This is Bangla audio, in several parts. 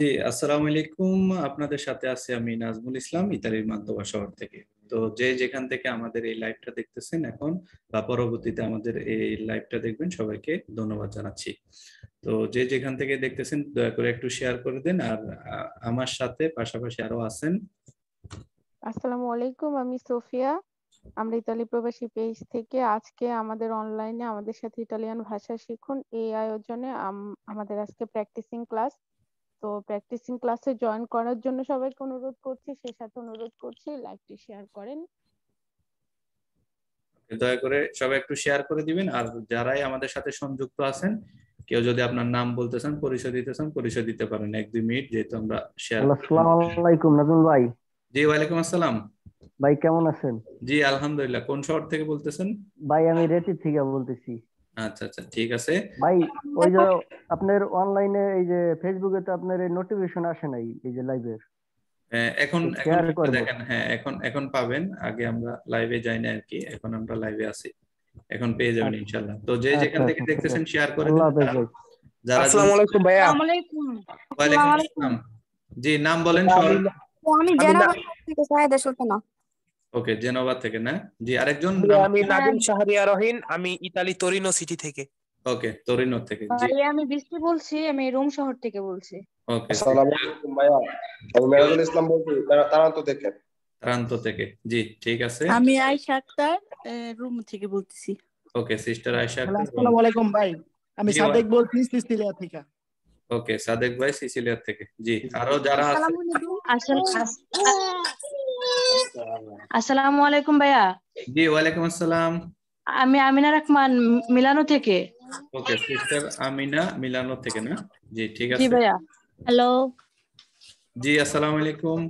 জি, আসসালামু আলাইকুম। আপনাদের সাথে আছি আমি নাজমুল ইসলাম, ইতালির মান্তবা শহর থেকে। তো যে যেখান থেকে আমাদের এই লাইভটা দেখতেছেন এখন বা পরবর্তীতে আমাদের এই লাইভটা দেখবেন, সবাইকে ধন্যবাদ জানাচ্ছি। তো যে যেখান থেকে দেখতেছেন, দয়া করে একটু শেয়ার করে দেন আর আমার সাথে পাশাপাশি আরও আছেন। আসসালামু আলাইকুম, আমি সোফিয়া। আমরা ইতালি প্রবাসী পেজ থেকে আজকে আমাদের অনলাইনে আমাদের সাথে ইটালিয়ান ভাষা শিখুন। এই আয়োজনে আম- আমাদের আজকে প্র্যাকটিসিং ক্লাস তো প্র্যাকটিসিং ক্লাসে জয়েন করার জন্য সবাইকে অনুরোধ করছি সেই সাথে অনুরোধ করছি লাইভটি শেয়ার করেন। দয়া করে সবাই একটু শেয়ার করে দিবেন আর যারাই আমাদের সাথে সংযুক্ত আছেন কেউ যদি আপনার নাম বলতে চান পরিচয় দিতে চান পরিচয় দিতে পারেন এক দুই মিনিট যেহেতু আমরা শেয়ার আসসালামু আলাইকুম নাজমুল ভাই। জি ওয়ালাইকুম আসসালাম। ভাই কেমন আছেন? জি আলহামদুলিল্লাহ। কোন শহর থেকে বলতেছেন? ভাই আমি রেটি থেকে বলতেছি। আচ্ছা আচ্ছা ঠিক আছে। ভাই ওই যে আপনার অনলাইনে এই যে ফেসবুকে তো আপনার এই নোটিফিকেশন আসে নাই এই যে লাইভের হ্যাঁ, এখন এখন। দেখেন হ্যাঁ এখন এখন পাবেন। আগে আমরা লাইভে যাই না আর কি এখন আমরা লাইভে আছি। এখন পেয়ে যাবেন আচ্ছা। ইনশাল্লাহ তো যে আচ্ছা, যেখান থেকে আচ্ছা, দেখতেছেন শেয়ার করে দিন যারা আসসালামু আলাইকুম ভাইয়া। ওয়ালাইকুম আসসালাম। জি নাম বলেন আমি জেনারেল থেকে সাহেদা সুলতানা ওকে জেনোভা থেকে না? জি আরেকজন আমি নাদিম শাহরিয়া রহিন আমি ইতালি তোরিনো সিটি থেকে। ওকে তরিনো থেকে জি। ভাই আমি বৃষ্টি বলছি আমি রোম শহর থেকে বলছি। ওকে। আসসালামু আলাইকুম ভাইয়া। আমি মেহরুল ইসলাম বলছি তারা তারা তো থেকে জি ঠিক আছে। আমি আয়শা আক্তার রুম থেকে বলতেছি। ওকে সিস্টার আয়শা আসসালামু আলাইকুম ভাই। আমি সাদেক বলছি সিসিলিয়া থেকে। ওকে সাদেক ভাই সিসিলিয়া থেকে জি। আরও যারা আছে আসসালামু আলাইকুম। ভাইয়া। জি ওয়ালাইকুম আসসালাম। আমি আমিনা রহমান মিলানো থেকে। ওকে সিস্টার আমিনা মিলানো থেকে না? জি ঠিক আছে। জি ভাইয়া। হ্যালো। জি আসসালামু আলাইকুম।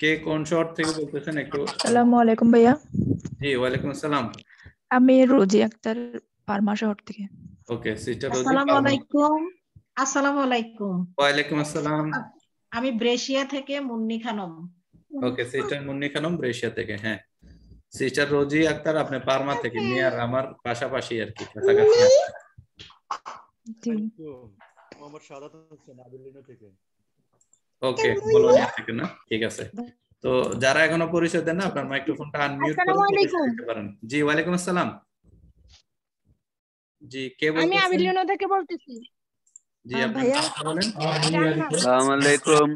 কে কোন শহর থেকে বলতেছেন একটু? আসসালামু আলাইকুম ভাইয়া। জি ওয়ালাইকুম আসসালাম। আমি রোজি আক্তার পারমা শহর থেকে। ওকে সিস্টার রোজি আসসালামু আলাইকুম। আসসালামু আলাইকুম। ওয়ালাইকুম আসসালাম। আমি ব্রেশিয়া থেকে Munni Khanam. Okay sister Munni Khanam Brescia থেকে হ্যাঁ। সিস্টার রোজি আক্তার আপনি পারমা থেকে নিয়ার আমার পাশাপাশি আর কি কাছাকাছি জি মোহাম্মদ সাদাত হোসেন আবিলিনো থেকে। ওকে বলোনিয়া থেকে না ঠিক আছে। তো যারা এখনও পরিচয় দেন না আপনার মাইক্রোফোনটা আনমিউট করে আসসালামু আলাইকুম। দিতে পারেন। জি ওয়ালাইকুম আসসালাম। জি কে বলছেন আমি আবিলিনো থেকে বলতেছি। জি ভাইয়া। বলেন। আসসালামু আলাইকুম।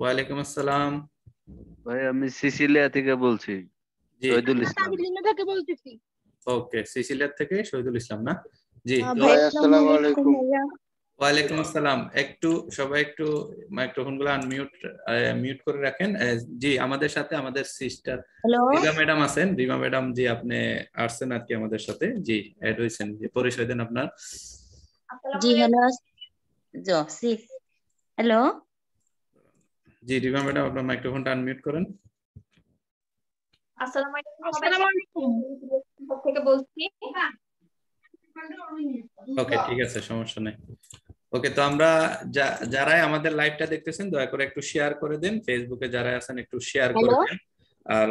ওয়ালাইকুম আসসালাম। ভাই আমি সিসিলিয়া থেকে বলছি শহীদুল ইসলাম। থেকে বলতেছি। ওকে সিসিলিয়া থেকে শহীদুল ইসলাম না? জি ভাই ভাই আসসালামু আলাইকুম একটু সবাই একটু মাইক্রোফোনগুলো আনমিউট মিউট করে রাখেন। জি আমাদের সাথে আমাদের সিস্টার হ্যালো রিমা ম্যাডাম আছেন। রিমা ম্যাডাম জি আপনি আসছেন আর কি আমাদের সাথে। জি অ্যাড হয়েছেন। যে পরিচয় দেন আপনার। জি হ্যালো জি হ্যালো? জি রিমা ম্যাডাম আপনার মাইক্রোফোনটা আনমিউট করেন। আসসালামু আলাইকুম থেকে বলছি ওকে ঠিক আছে সমস্যা নেই। ওকে তো আমরা যারাই আমাদের লাইভটা দেখতেছেন দয়া করে একটু শেয়ার করে দেন। ফেসবুকে যারা আছেন একটু শেয়ার করে? দেন। আর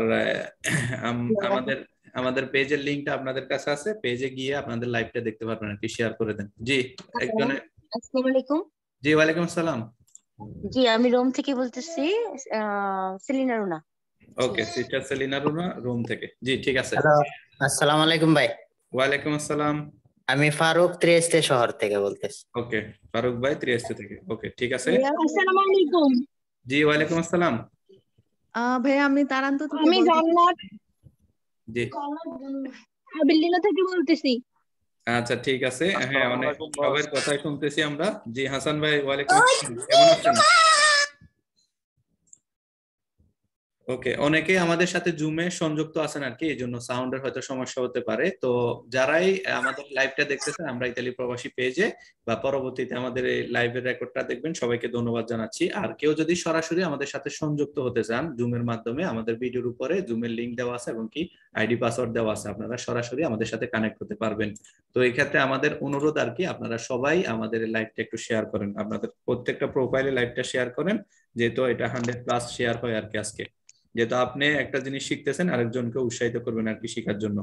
আমাদের আমাদের পেজের লিংকটা আপনাদের কাছে আছে। পেজে গিয়ে আপনাদের লাইভটা দেখতে পারবেন একটু শেয়ার করে দেন। জি একজনে আসসালামু আলাইকুম জি ওয়ালাইকুম আসসালাম। জি আমি রোম থেকে বলতেছি Selina Runa. Okay sister Selina Runa Rome থেকে। জি ঠিক আছে। আসসালামু আলাইকুম ভাই। ওয়ালাইকুম আসসালাম। আমি ফারুক ত্রিস্তে শহর থেকে বলতেছি। ওকে ফারুক ভাই ত্রিয়েস্তি থেকে। ওকে ঠিক আছে। আসসালামু আলাইকুম জি ওয়ালাইকুম আসসালাম। ভাইয়া আমি তারান্ত থেকে আমি জান্নাত জি। আবিলিনো থেকে বলতেছি। আচ্ছা ঠিক আছে। হ্যাঁ অনেক সবার কথাই শুনতেছি আমরা। জি হাসান ভাই ওয়ালাইকুম আসসালাম। কেমন আছেন? ওকে অনেকে আমাদের সাথে জুমে সংযুক্ত আছেন আর কি এই জন্য সাউন্ডের হয়তো সমস্যা হতে পারে। তো যারাই আমাদের লাইভটা দেখতেছেন, আমরা ইতালি প্রবাসী পেজে বা পরবর্তীতে আমাদের এই লাইভের রেকর্ডটা দেখবেন, সবাইকে ধন্যবাদ জানাচ্ছি। আর কেউ যদি সরাসরি আমাদের সাথে সংযুক্ত হতে চান জুমের মাধ্যমে, আমাদের ভিডিওর উপরে জুমের লিংক দেওয়া আছে এবং কি আইডি পাসওয়ার্ড দেওয়া আছে, আপনারা সরাসরি আমাদের সাথে কানেক্ট হতে পারবেন। তো এই ক্ষেত্রে আমাদের অনুরোধ আর কি, আপনারা সবাই আমাদের লাইভটা একটু শেয়ার করেন। আপনাদের প্রত্যেকটা প্রোফাইলে লাইভটা শেয়ার করেন, যেহেতু এটা হান্ড্রেড প্লাস শেয়ার হয় আর কি আজকে। যেহেতু আপনি একটা জিনিস শিখতেছেন আরেকজনকে উৎসাহিত করবেন আর কি শেখার জন্য।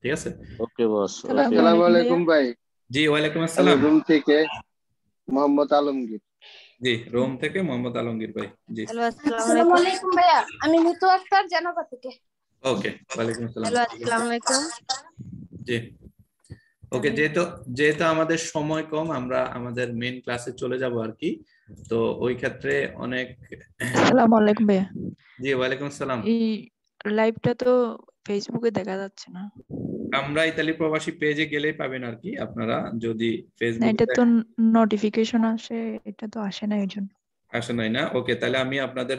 ঠিক আছে? ওকে বস আসসালামু আলাইকুম ভাই। জি ওয়ালাইকুম আসসালাম। রুম থেকে মোহাম্মদ আলমগীর। জি রোম থেকে মোহাম্মদ আলমগীর ভাই। জি। হ্যালো আসসালামু আলাইকুম। ভাইয়া আমি মিতু আক্তার জানাবা থেকে। ওকে ওয়ালাইকুম আসসালাম। হ্যালো আসসালামু আলাইকুম। জি। ওকে যেহেতু যেহেতু আমাদের সময় কম আমরা আমাদের মেন ক্লাসে চলে যাব আর কি। তো ওই ক্ষেত্রে অনেক আসসালামু আলাইকুম ভাইয়া। জি ওয়ালাইকুম আসসালাম। এই লাইভটা তো ফেসবুকে দেখা যাচ্ছে না। আমরা ইতালি প্রবাসী পেজে গেলেই পাবেন আর কি আপনারা। যদি ফেসবুক এটা তো নোটিফিকেশন আসে এটা তো আসে না এই জন্য আসে নাই না? ওকে তাহলে আমি আপনাদের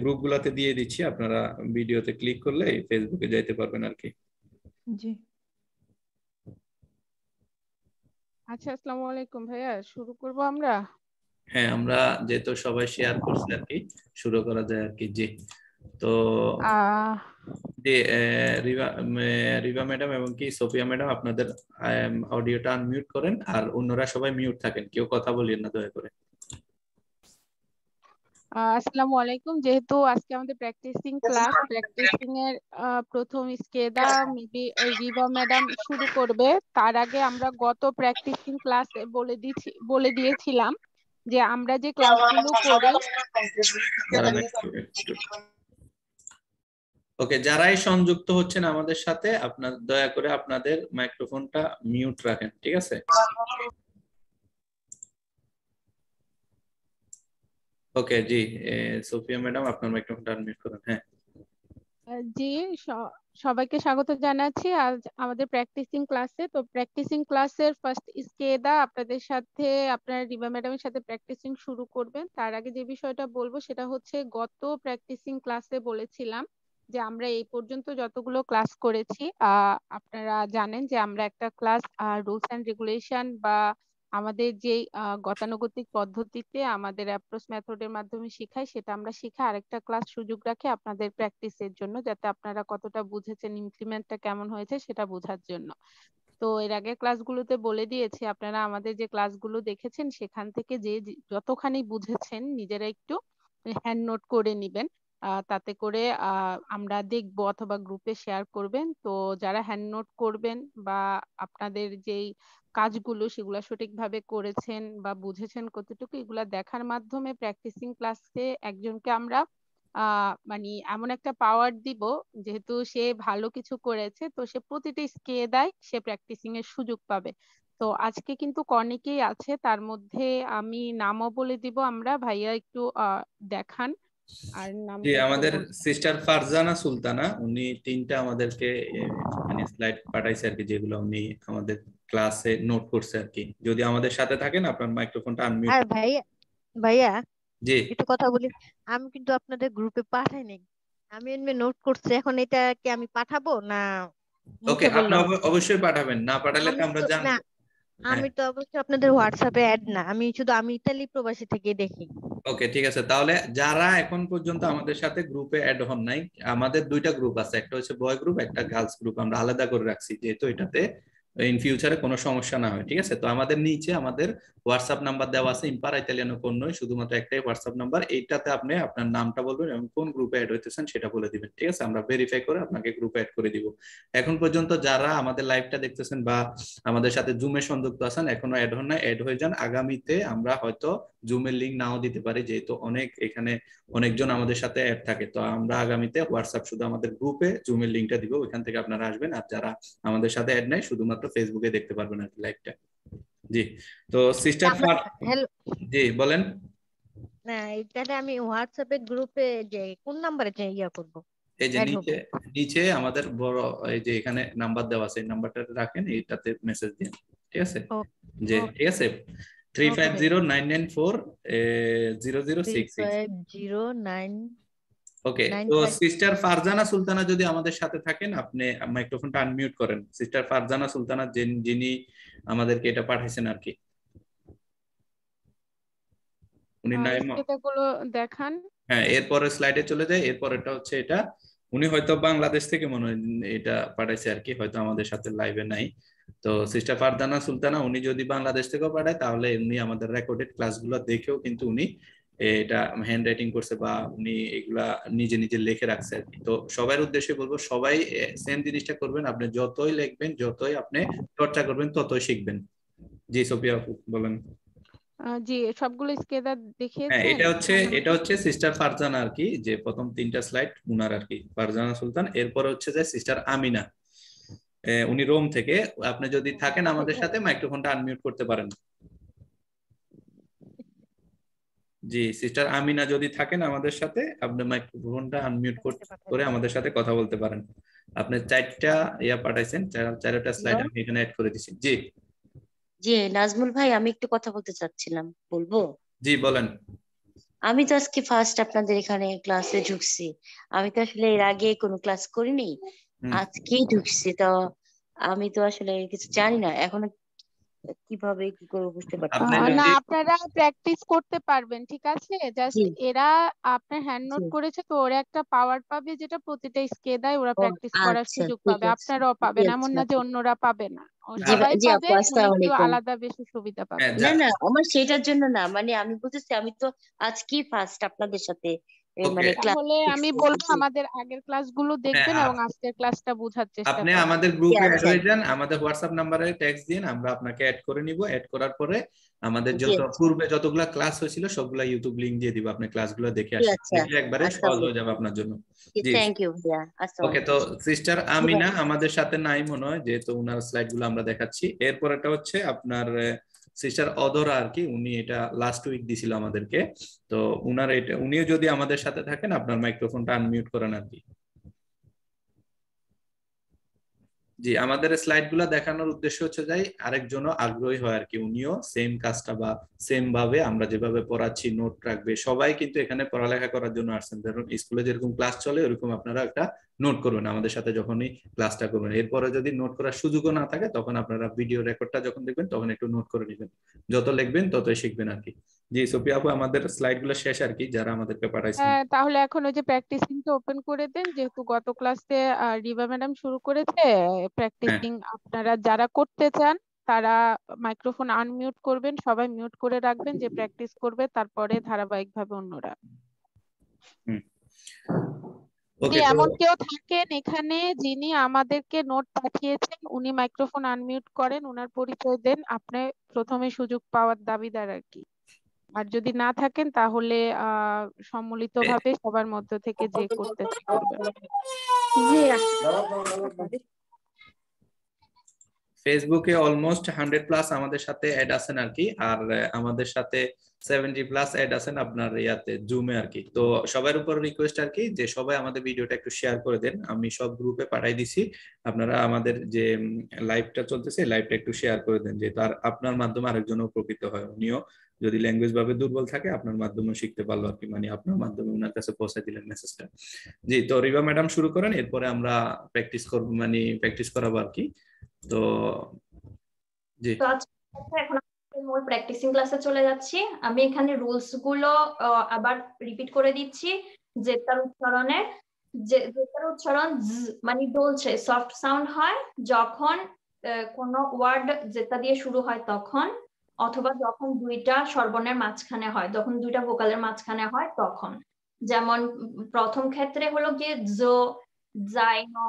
গ্রুপ গুলাতে দিয়ে দিচ্ছি। আপনারা ভিডিওতে ক্লিক করলে ফেসবুকে যাইতে পারবেন আর কি। জি। আচ্ছা আসসালামু আলাইকুম ভাইয়া শুরু করব আমরা? হ্যাঁ আমরা যেহেতু সবাই শেয়ার করছি আর কি শুরু করা যায় আর কি জি। তো জি আহ, রিবা ম্যাডাম এবং কি সোফিয়া ম্যাডাম আপনাদের অডিওটা আনমিউট করেন আর অন্যরা সবাই মিউট থাকেন কেউ কথা বলিয়েন না দয়া করে। আসসালামু আলাইকুম যেহেতু আজকে আমাদের প্র্যাকটিসিং ক্লাস প্র্যাকটিসিং এর প্রথম স্কেদা মেবি রিবা ম্যাডাম শুরু করবে তার আগে আমরা গত প্র্যাকটিসিং ক্লাসে বলে দিয়েছি বলে দিয়েছিলাম যে আমরা যে ক্লাসগুলো করি। ওকে যারাই সংযুক্ত হচ্ছেন আমাদের সাথে, আপনার, দয়া করে আপনাদের মাইক্রোফোনটা মিউট রাখেন, ঠিক আছে ওকে জি সোফিয়া ম্যাডাম আপনার মাইক্রোফোনটা আনমিউট করুন হ্যাঁ জি সবাইকে স্বাগত জানাচ্ছি আজ আমাদের প্র্যাকটিসিং ক্লাসে তো প্র্যাকটিসিং ক্লাসের ফার্স্ট স্কেদা আপনাদের সাথে আপনার রিবা ম্যাডামের সাথে প্র্যাকটিসিং শুরু করবেন তার আগে যে বিষয়টা বলব সেটা হচ্ছে গত প্র্যাকটিসিং ক্লাসে বলেছিলাম যে আমরা এই পর্যন্ত যতগুলো ক্লাস করেছি আপনারা জানেন যে আমরা একটা ক্লাস রুলস অ্যান্ড রেগুলেশন বা আমাদের যে গতানুগতিক পদ্ধতিতে আমাদের অ্যাপ্রোচ মেথডের মাধ্যমে শেখাই সেটা আমরা শিখে আরেকটা ক্লাস সুযোগ রাখি আপনাদের প্র্যাকটিসের জন্য, যাতে আপনারা কতটা বুঝেছেন ইমপ্লিমেন্টটা কেমন হয়েছে সেটা বোঝার জন্য। তো এর আগে ক্লাসগুলোতে বলে দিয়েছি, আপনারা আমাদের যে ক্লাসগুলো দেখেছেন, সেখান থেকে যে যতখানি বুঝেছেন, নিজেরা একটু হ্যান্ড নোট করে নিবেন। তাতে করে আমরা দেখব অথবা গ্রুপে শেয়ার করবেন। তো যারা হ্যান্ড নোট করবেন বা আপনাদের যেই কাজগুলো সেগুলো সঠিকভাবে করেছেন বা বুঝেছেন কতটুকু, এগুলা দেখার মাধ্যমে প্র্যাকটিসিং ক্লাসে একজনকে আমরা মানে এমন একটা পাওয়ার দিব যেহেতু সে ভালো কিছু করেছে, তো সে প্রতিটি স্কেদায় সে প্র্যাকটিসিং এর সুযোগ পাবে। তো আজকে কিন্তু অনেকেই আছে, তার মধ্যে আমি নামও বলে দিব, আমরা ভাইয়া একটু দেখান। আর নাম জি আমাদের সিস্টার ফারজানা সুলতানা উনি তিনটা আমাদেরকে মানে স্লাইড পাঠাইছে আর কি যেগুলো উনি আমাদের ক্লাসে নোট করছে আর কি। যদি আমাদের সাথে থাকেন আপনার মাইক্রোফোনটা আনমিউট আর ভাইয়া ভাইয়া জি। একটু কথা বলি আমি কিন্তু আপনাদের গ্রুপে পাঠাই নাই। আমি এমনি নোট করছি এখন এটা কি আমি পাঠাবো না ওকে আপনি অবশ্যই পাঠাবেন না পাঠালে তো আমরা জানব না আমি তো অবশ্যই আপনাদের হোয়াটসঅ্যাপে অ্যাড না আমি শুধু আমি ইতালি প্রবাসী থেকে দেখি। ওকে ঠিক আছে। তাহলে যারা এখন পর্যন্ত আমাদের সাথে গ্রুপে অ্যাড হন নাই আমাদের দুইটা গ্রুপ আছে একটা হচ্ছে বয় গ্রুপ একটা গার্লস গ্রুপ আমরা আলাদা করে রাখছি যেহেতু এটাতে ইন ফিউচারে কোনো সমস্যা না হয়, ঠিক আছে? তো আমাদের নিচে আমাদের হোয়াটসঅ্যাপ নাম্বার দেওয়া আছে ইম্পার ইতালিয়ানো কোন নয় শুধুমাত্র একটাই হোয়াটসঅ্যাপ নাম্বার এইটাতে আপনি আপনার নামটা বলবেন এবং কোন গ্রুপে অ্যাড হইতেছেন সেটা বলে দিবেন, ঠিক আছে? আমরা ভেরিফাই করে আপনাকে গ্রুপে অ্যাড করে দিব। এখন পর্যন্ত যারা আমাদের লাইভটা দেখতেছেন বা আমাদের সাথে জুমে সংযুক্ত আছেন, এখনও অ্যাড হন না অ্যাড হয়ে যান। আগামীতে আমরা হয়তো জুমের লিঙ্ক নাও দিতে পারি যেহেতু অনেক এখানে অনেকজন আমাদের সাথে অ্যাড থাকে। তো আমরা আগামীতে হোয়াটসঅ্যাপ শুধু আমাদের গ্রুপে জুমের লিঙ্কটা দিব ওইখান থেকে আপনারা আসবেন। আর যারা আমাদের সাথে অ্যাড নাই শুধুমাত্র ফেসবুকে দেখতে পারবেন আর লাইভটা জি তো সিস্টার ফার জি বলেন। না এটাতে আমি হোয়াটসঅ্যাপে গ্রুপে যে কোন নাম্বারে ইয়া করব? এই যে নিচে নিচে আমাদের বড় এই যে এখানে নাম্বার দেওয়া আছে এই নাম্বারটা রাখেন এইটাতে মেসেজ দিন ঠিক আছে? যে ঠিক আছে? Three five zero nine nine four zero zero six six zero nine okay তো সিস্টার ফারজানা সুলতানা যদি আমাদের সাথে থাকেন আপনি মাইক্রোফোনটা আনমিউট করেন। সিস্টার ফারজানা সুলতানা যিনি- আমাদেরকে এটা পাঠাইছেন আর কি। উনি দেখান। হ্যাঁ এরপরের স্লাইডে চলে যায় এরপরেরটা হচ্ছে এটা। উনি হয়তো বাংলাদেশ থেকে মনে হয় এটা পাঠাইছে আর কি হয়তো আমাদের সাথে লাইভে নাই। তো সিস্টার ফারদানা সুলতানা উনি যদি বাংলাদেশ থেকেও পাঠায় তাহলে উনি আমাদের রেকর্ডেড ক্লাসগুলো দেখেও কিন্তু উনি এটা হ্যান্ড রাইটিং করছে বা উনি এগুলা নিজে নিজে লিখে রাখছে আর কি। তো সবার উদ্দেশ্যে বলব সবাই সেম জিনিসটা করবেন। আপনি যতই লিখবেন যতই আপনি চর্চা করবেন ততই শিখবেন। জি সোফিয়া বলেন। জি সবগুলো স্কেদার হ্যাঁ এটা হচ্ছে এটা হচ্ছে সিস্টার ফারজানা আর কি যে প্রথম তিনটা স্লাইড উনার আর কি ফারজানা সুলতান। এরপর হচ্ছে যে সিস্টার আমিনা। উনি রোম থেকে। আপনি যদি থাকেন আমাদের সাথে মাইক্রোফোনটা আনমিউট করতে পারেন। জি সিস্টার আমিনা যদি থাকেন আমাদের সাথে আপনি মাইক্রোফোনটা আনমিউট করে আমাদের সাথে কথা বলতে পারেন। আপনি চারটা ইয়া পাঠাইছেন চারটা স্লাইড আমি এখানে অ্যাড করে দিচ্ছি জি। জি নাজমুল ভাই আমি একটু কথা বলতে চাচ্ছিলাম। বলব? জি বলেন। আমি তো আজকে ফার্স্ট আপনাদের এখানে ক্লাসে ঢুকছি। আমি তো আসলে এর আগে কোনো ক্লাস করিনি। আজকেই ঢুকছি তো আমি তো আসলে কিছু জানি না এখনও কীভাবে কি করব বুঝতে পারছি না। আপনারা প্র্যাকটিস করতে পারবেন ঠিক আছে? জাস্ট এরা আপনার হ্যান্ড নোট করেছে তো ওরা একটা পাওয়ার পাবে যেটা প্রতিটা স্কেদায় ওরা প্র্যাকটিস করার আচ্ছা সুযোগ পাবে। আপনারাও পাবেন এমন না যে অন্যরা পাবে না। আলাদা বেশি সুবিধা পাবে। হ্যাঁ না না আমার সেটার জন্য না মানে আমি বুঝেছি আমি তো আজকেই ফার্স্ট আপনাদের সাথে মানে তাহলে আমি বলব আমাদের আগের ক্লাসগুলো দেখবেন হ্যাঁ, এবং আজকের ক্লাসটা বোঝার চেষ্টা আপনি আমাদের গ্রুপে। হয়ে যান আমাদের হোয়াটসঅ্যাপ নাম্বারে টেক্সট দিন আমরা আপনাকে অ্যাড করে নিব। অ্যাড করার পরে আমাদের যত পূর্বে যতগুলা ক্লাস হয়েছিল সবগুলা ইউটিউব লিংক দিয়ে দিব আপনি ক্লাসগুলো দেখে আসেন। একবারে আচ্ছা সহজ হয়ে যাবে আপনার জন্য। থ্যাংক ইউ ওকে তো সিস্টার আমিনা আমাদের সাথে নাই মনে হয় যেহেতু উনার স্লাইডগুলো আমরা দেখাচ্ছি। এরপর এটা হচ্ছে আপনার সিস্টার অদরা আর কি উনি এটা লাস্ট উইক দিছিল আমাদেরকে। তো উনার এটা, উনিও যদি আমাদের সাথে থাকেন, আপনার মাইক্রোফোনটা আনমিউট করেন আর কি। জি, আমাদের স্লাইডগুলা দেখানোর উদ্দেশ্য হচ্ছে যাই আরেকজনও আগ্রহী হয় আর কি। উনিও সেম কাজটা বা সেম ভাবে আমরা যেভাবে পড়াচ্ছি নোট রাখবে, সবাই কিন্তু এখানে পড়ালেখা করার জন্য আসছেন। ধরুন, স্কুলে যেরকম ক্লাস চলে, ওরকম আপনারা একটা নোট করবেন আমাদের সাথে যখনই ক্লাসটা করবেন। এরপরে যদি নোট করার সুযোগও না থাকে, তখন আপনারা ভিডিও রেকর্ডটা যখন দেখবেন, তখন একটু নোট করে নেবেন। যত লিখবেন, ততই শিখবেন আর কি। জি সোফিয়া আপু আমাদের স্লাইডগুলো শেষ আর কি যারা আমাদেরকে পাঠাইছেন। হ্যাঁ তাহলে এখন ওই যে প্র্যাকটিসিংটা ওপেন করে দেন যেহেতু গত ক্লাসে রিবা ম্যাডাম শুরু করেছে প্র্যাকটিসিং আপনারা যারা করতে চান তারা মাইক্রোফোন আনমিউট করবেন সবাই মিউট করে রাখবেন যে প্র্যাকটিস করবে তারপরে ধারাবাহিকভাবে অন্যরা। ওকে এমন কেউ থাকেন এখানে যিনি আমাদেরকে নোট পাঠিয়েছেন উনি মাইক্রোফোন আনমিউট করেন ওনার পরিচয় দেন আপনি প্রথমে সুযোগ পাওয়ার দাবিদার আর কি। আর যদি না থাকেন তাহলে আহ সম্মিলিতভাবে সবার মধ্য থেকে যে করতে করবেন। ফেসবুকে অলমোস্ট হান্ড্রেড প্লাস আমাদের সাথে অ্যাড আছেন আর কি আর আমাদের সাথে সেভেন্টি প্লাস অ্যাড আছেন আপনার ইয়াতে জুমে আর কি। তো সবার উপর রিকোয়েস্ট আর কি যে সবাই আমাদের ভিডিওটা একটু শেয়ার করে দেন। আমি সব গ্রুপে পাঠাই দিছি। আপনারা আমাদের যে লাইভটা চলতেছে লাইভটা একটু শেয়ার করে দেন যে তার আপনার মাধ্যমে আরেকজন উপকৃত হয় উনিও। যদি ল্যাঙ্গুয়েজ ভাবে দুর্বল থাকে, আপনার মাধ্যমে শিখতে পারল আর কি। মানে আপনার মাধ্যমে ওনার কাছে পৌঁছায় দিলেন মেসেজটা জি, তো রিবা ম্যাডাম শুরু করেন, এরপরে আমরা প্র্যাকটিস করব মানে প্র্যাকটিস করাবো আর কি। তো, জি। এখন মূল প্র্যাকটিসিং ক্লাসে চলে যাচ্ছি। আমি এখানে রুলসগুলো আবার রিপিট করে দিচ্ছি। জেতার উচ্চারণে জেতার উচ্চারণ মানে ডলছে সফট সাউন্ড হয়, যখন কোনো ওয়ার্ড জেতা দিয়ে শুরু হয় তখন। অথবা যখন দুইটা স্বরবর্ণের মাঝখানে হয় যখন দুইটা ভোকালের মাঝখানে হয় তখন। যেমন প্রথম ক্ষেত্রে হলো গিয়ে জো জাইনো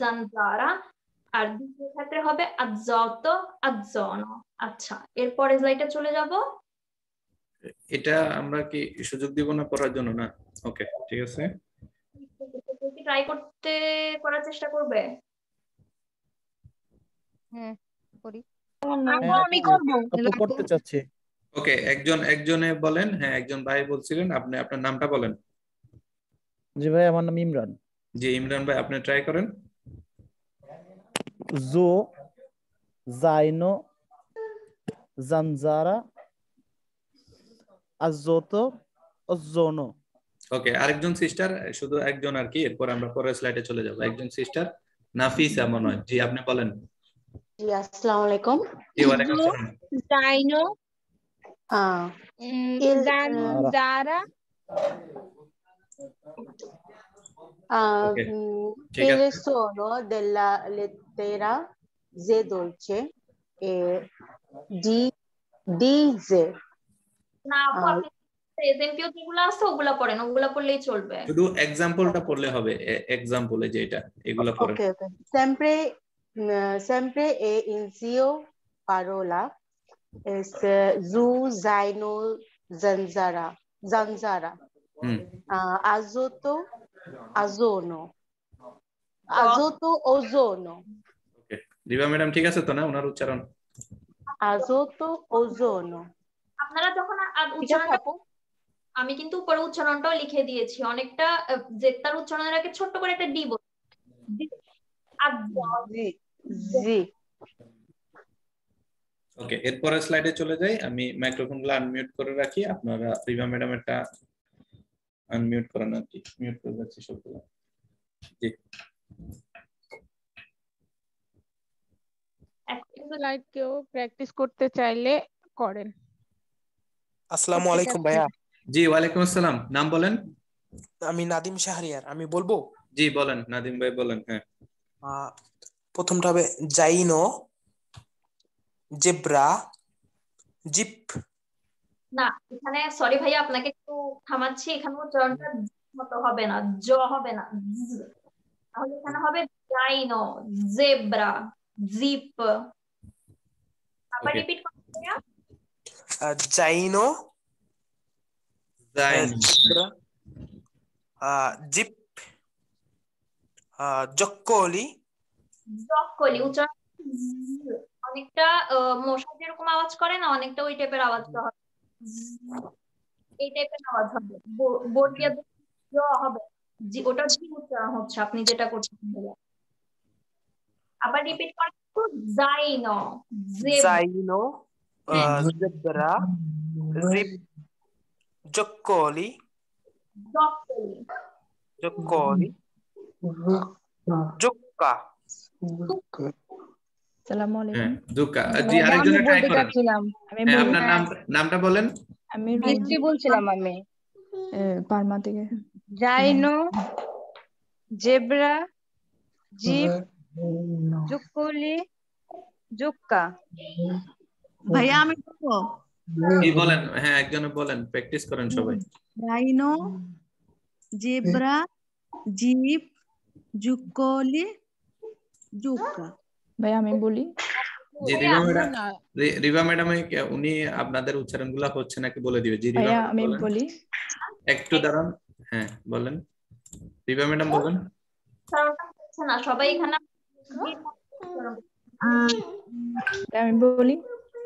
জানজারা আর দ্বিতীয় ক্ষেত্রে হবে আজ্জত আজ্জন আচ্ছা এরপরে স্লাইডে চলে যাব। এটা আমরা কি সুযোগ দিব না পড়ার জন্য? না? ওকে ঠিক আছে। ট্রাই করতে করার চেষ্টা করবে? হ্যাঁ করি। আমি করব। করতে চাচ্ছি। ওকে একজন একজনে বলেন হ্যাঁ একজন ভাই বলছিলেন আপনি আপনার নামটা বলেন। জি ভাই আমার নাম ইমরান। জি ইমরান ভাই আপনি ট্রাই করেন। জো জাইনো জানজারা আজোতো অজোনো ওকে আরেকজন সিস্টার শুধু একজন আর কি এরপর আমরা পরের স্লাইডে চলে যাব। একজন সিস্টার নাফিসা মনে হয়। জি আপনি বলেন। জি আসসালামু আলাইকুম জি ওয়ালাইকুম আসসালাম Zaino, আহ mm, Zanzara, Ah, Ok. mm, ঠিক আছে il suono della lettera Z dolce e di di Z. না আপু আর- আপনি প্রেজেন্টিও যেগুলো আছে ওগুলা পড়েন ওগুলা পড়লেই চলবে শুধু এক্সাম্পলটা পড়লে হবে এক্সাম্পলে যেটা এগুলো পড়েন Ok, ok. Sempre, mm, sempre e in zio parola es zu seino zanzara zanzara. হুম uh, azoto azono. Azoto ozono. Riba madam ঠিক আছে তো না ওনার উচ্চারণ azoto ozono. আপনারা যখন উচ্চারণটা আমি কিন্তু উপরে উচ্চারণটাও লিখে দিয়েছি। অনেকটা জেতার উচ্চারণের আগে ছোট্ট করে একটা ডি বল জি। ওকে এরপরের স্লাইডে চলে যাই। আমি মাইক্রোফোনগুলো আনমিউট করে রাখি। আপনারা রিবা ম্যাডাম একটা আনমিউট করেন আর কি। মিউট করে যাচ্ছি সবগুলো। জি। স্লাইড কেউ প্র্যাকটিস করতে চাইলে করেন। আসসালামু আলাইকুম ভাইয়া। জি ওয়ালাইকুম আসসালাম। নাম বলেন? আমি নাদিম শাহরিয়ার। আমি বলব? জি বলেন। নাদিম ভাই বলেন হ্যাঁ। প্রথমটা হবে জাইনো জেব্রা জিপ। না এখানে সরি ভাইয়া আপনাকে একটু থামাচ্ছি এখানে উচ্চারণটা মতো হবে না জ হবে না তাহলে এখানে হবে জাইনো জেব্রা জিপ। আবার রিপিট ভাইয়া। আহ, জাইনো জিপ জক্কলি জকলি উচ্চারণ অনেকটা আহ, মশা যেরকম আওয়াজ করে না অনেকটা ওই টাইপের আওয়াজটা হবে। এই টাইপের আওয়াজ হবে। বোর্ড দিয়ে হবে। জি ওটা জি উচ্চারণ হচ্ছে আপনি যেটা করছেন আবার রিপিট করেন তো জাইনো জাইনো আহ, জেব্রা জিপ জক্কলি জকলি জক্কলি জুক্কা সালামু আলাইকুম দুকা আমি জি আরেকজনে ট্রাই বলতে করেন চাচ্ছিলাম। আমি বলি। আপনার নাম নামটা বলেন। আমি বলছিলাম আমি। পারমা থেকে। জাইনো জেব্রা জিপ জুকুলি জুক্কা। ভাইয়া আমি বলব? জি বলেন। হ্যাঁ একজনে বলেন প্র্যাকটিস করেন সবাই। রাইনো জেব্রা জিপ জুকলি জুকা ভাই আমি বলি। জি রিবা ম্যাডাম রিবা ম্যাডাম উনি আপনাদের উচ্চারণগুলা হচ্ছে নাকি বলে দিবে? জি রিবা আমি বলি। একটু দাঁড়ান। হ্যাঁ বলেন। রিবা ম্যাডাম বলেন। না সবাই এখানে আমি বলি।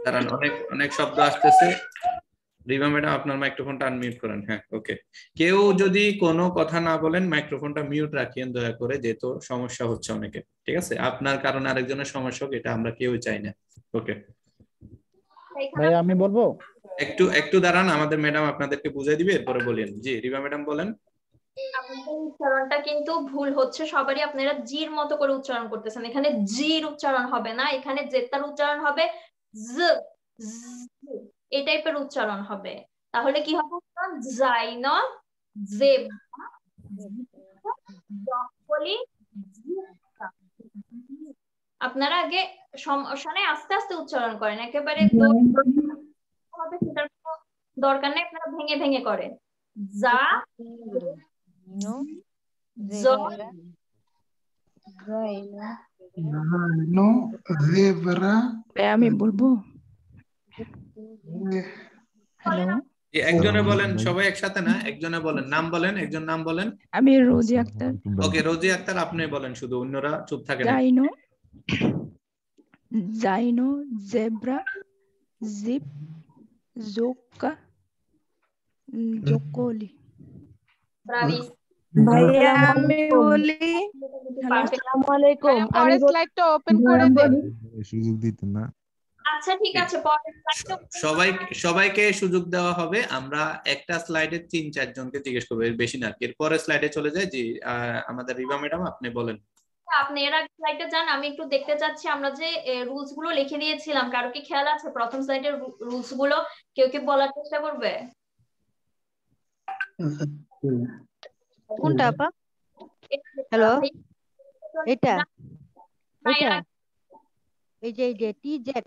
দাঁড়ান অনেক অনেক শব্দ আসতেছে। রিবা ম্যাডাম আপনার মাইক্রোফোনটা আনমিউট করেন। হ্যাঁ ওকে কেউ যদি কোনো কথা না বলেন মাইক্রোফোনটা মিউট রাখিয়েন দয়া করে যেহেতু সমস্যা হচ্ছে অনেকে ঠিক আছে? আপনার কারণে আরেকজনের সমস্যা হোক এটা আমরা কেউই চাই না। ওকে ভাই আমি বলব? একটু একটু দাঁড়ান আমাদের ম্যাডাম আপনাদেরকে বুঝিয়ে দিবে এরপরে বলেন। জি রিবা ম্যাডাম বলেন। আপনাদের উচ্চারণটা কিন্তু ভুল হচ্ছে সবারই আপনারা জির মতো করে উচ্চারণ করতেছেন। এখানে জির উচ্চারণ হবে না এখানে জেতার উচ্চারণ হবে জ। এই টাইপের উচ্চারণ হবে। তাহলে কি হবে জাইন জেব আপনারা আগে সমস্যা নেই আস্তে আস্তে উচ্চারণ করেন। একেবারে হবে সেটার দরকার নেই আপনারা ভেঙে ভেঙে করেন। যা. ভাই আমি বলব। হ্যালো একজনে বলেন সবাই একসাথে না? একজনে বলেন নাম বলেন একজন নাম বলেন। আমি রোজি আক্তার। ওকে রোজি আক্তার আপনি বলেন শুধু অন্যরা চুপ থাকেন। জাইনো জাইনো জেব্রা জিপ জোকা জোকলি ব্রাভি ভাইয়া আমি বলি আসসালামু আলাইকুম। আমি স্লাইডটা ওপেন করে দেন সুযোগ দিতেন না। আচ্ছা ঠিক আছে সবাই সবাইকে সুযোগ দেওয়া হবে। আমরা একটা স্লাইডে তিন চারজনকে জিজ্ঞেস করব এর বেশি না এর পরের স্লাইডে চলে যায় জি আহ, আমাদের রিবা ম্যাডাম আপনি বলেন। আপনি এর আগে স্লাইডে যান আমি একটু দেখতে চাচ্ছি আমরা যে রুলসগুলো লিখে দিয়েছিলাম কারও কি খেয়াল আছে? প্রথম স্লাইডের রুলসগুলো কেউ কি বলার চেষ্টা করবে? কোনটা আপা? হ্যালো এটা। এই যে এই যে টি জেড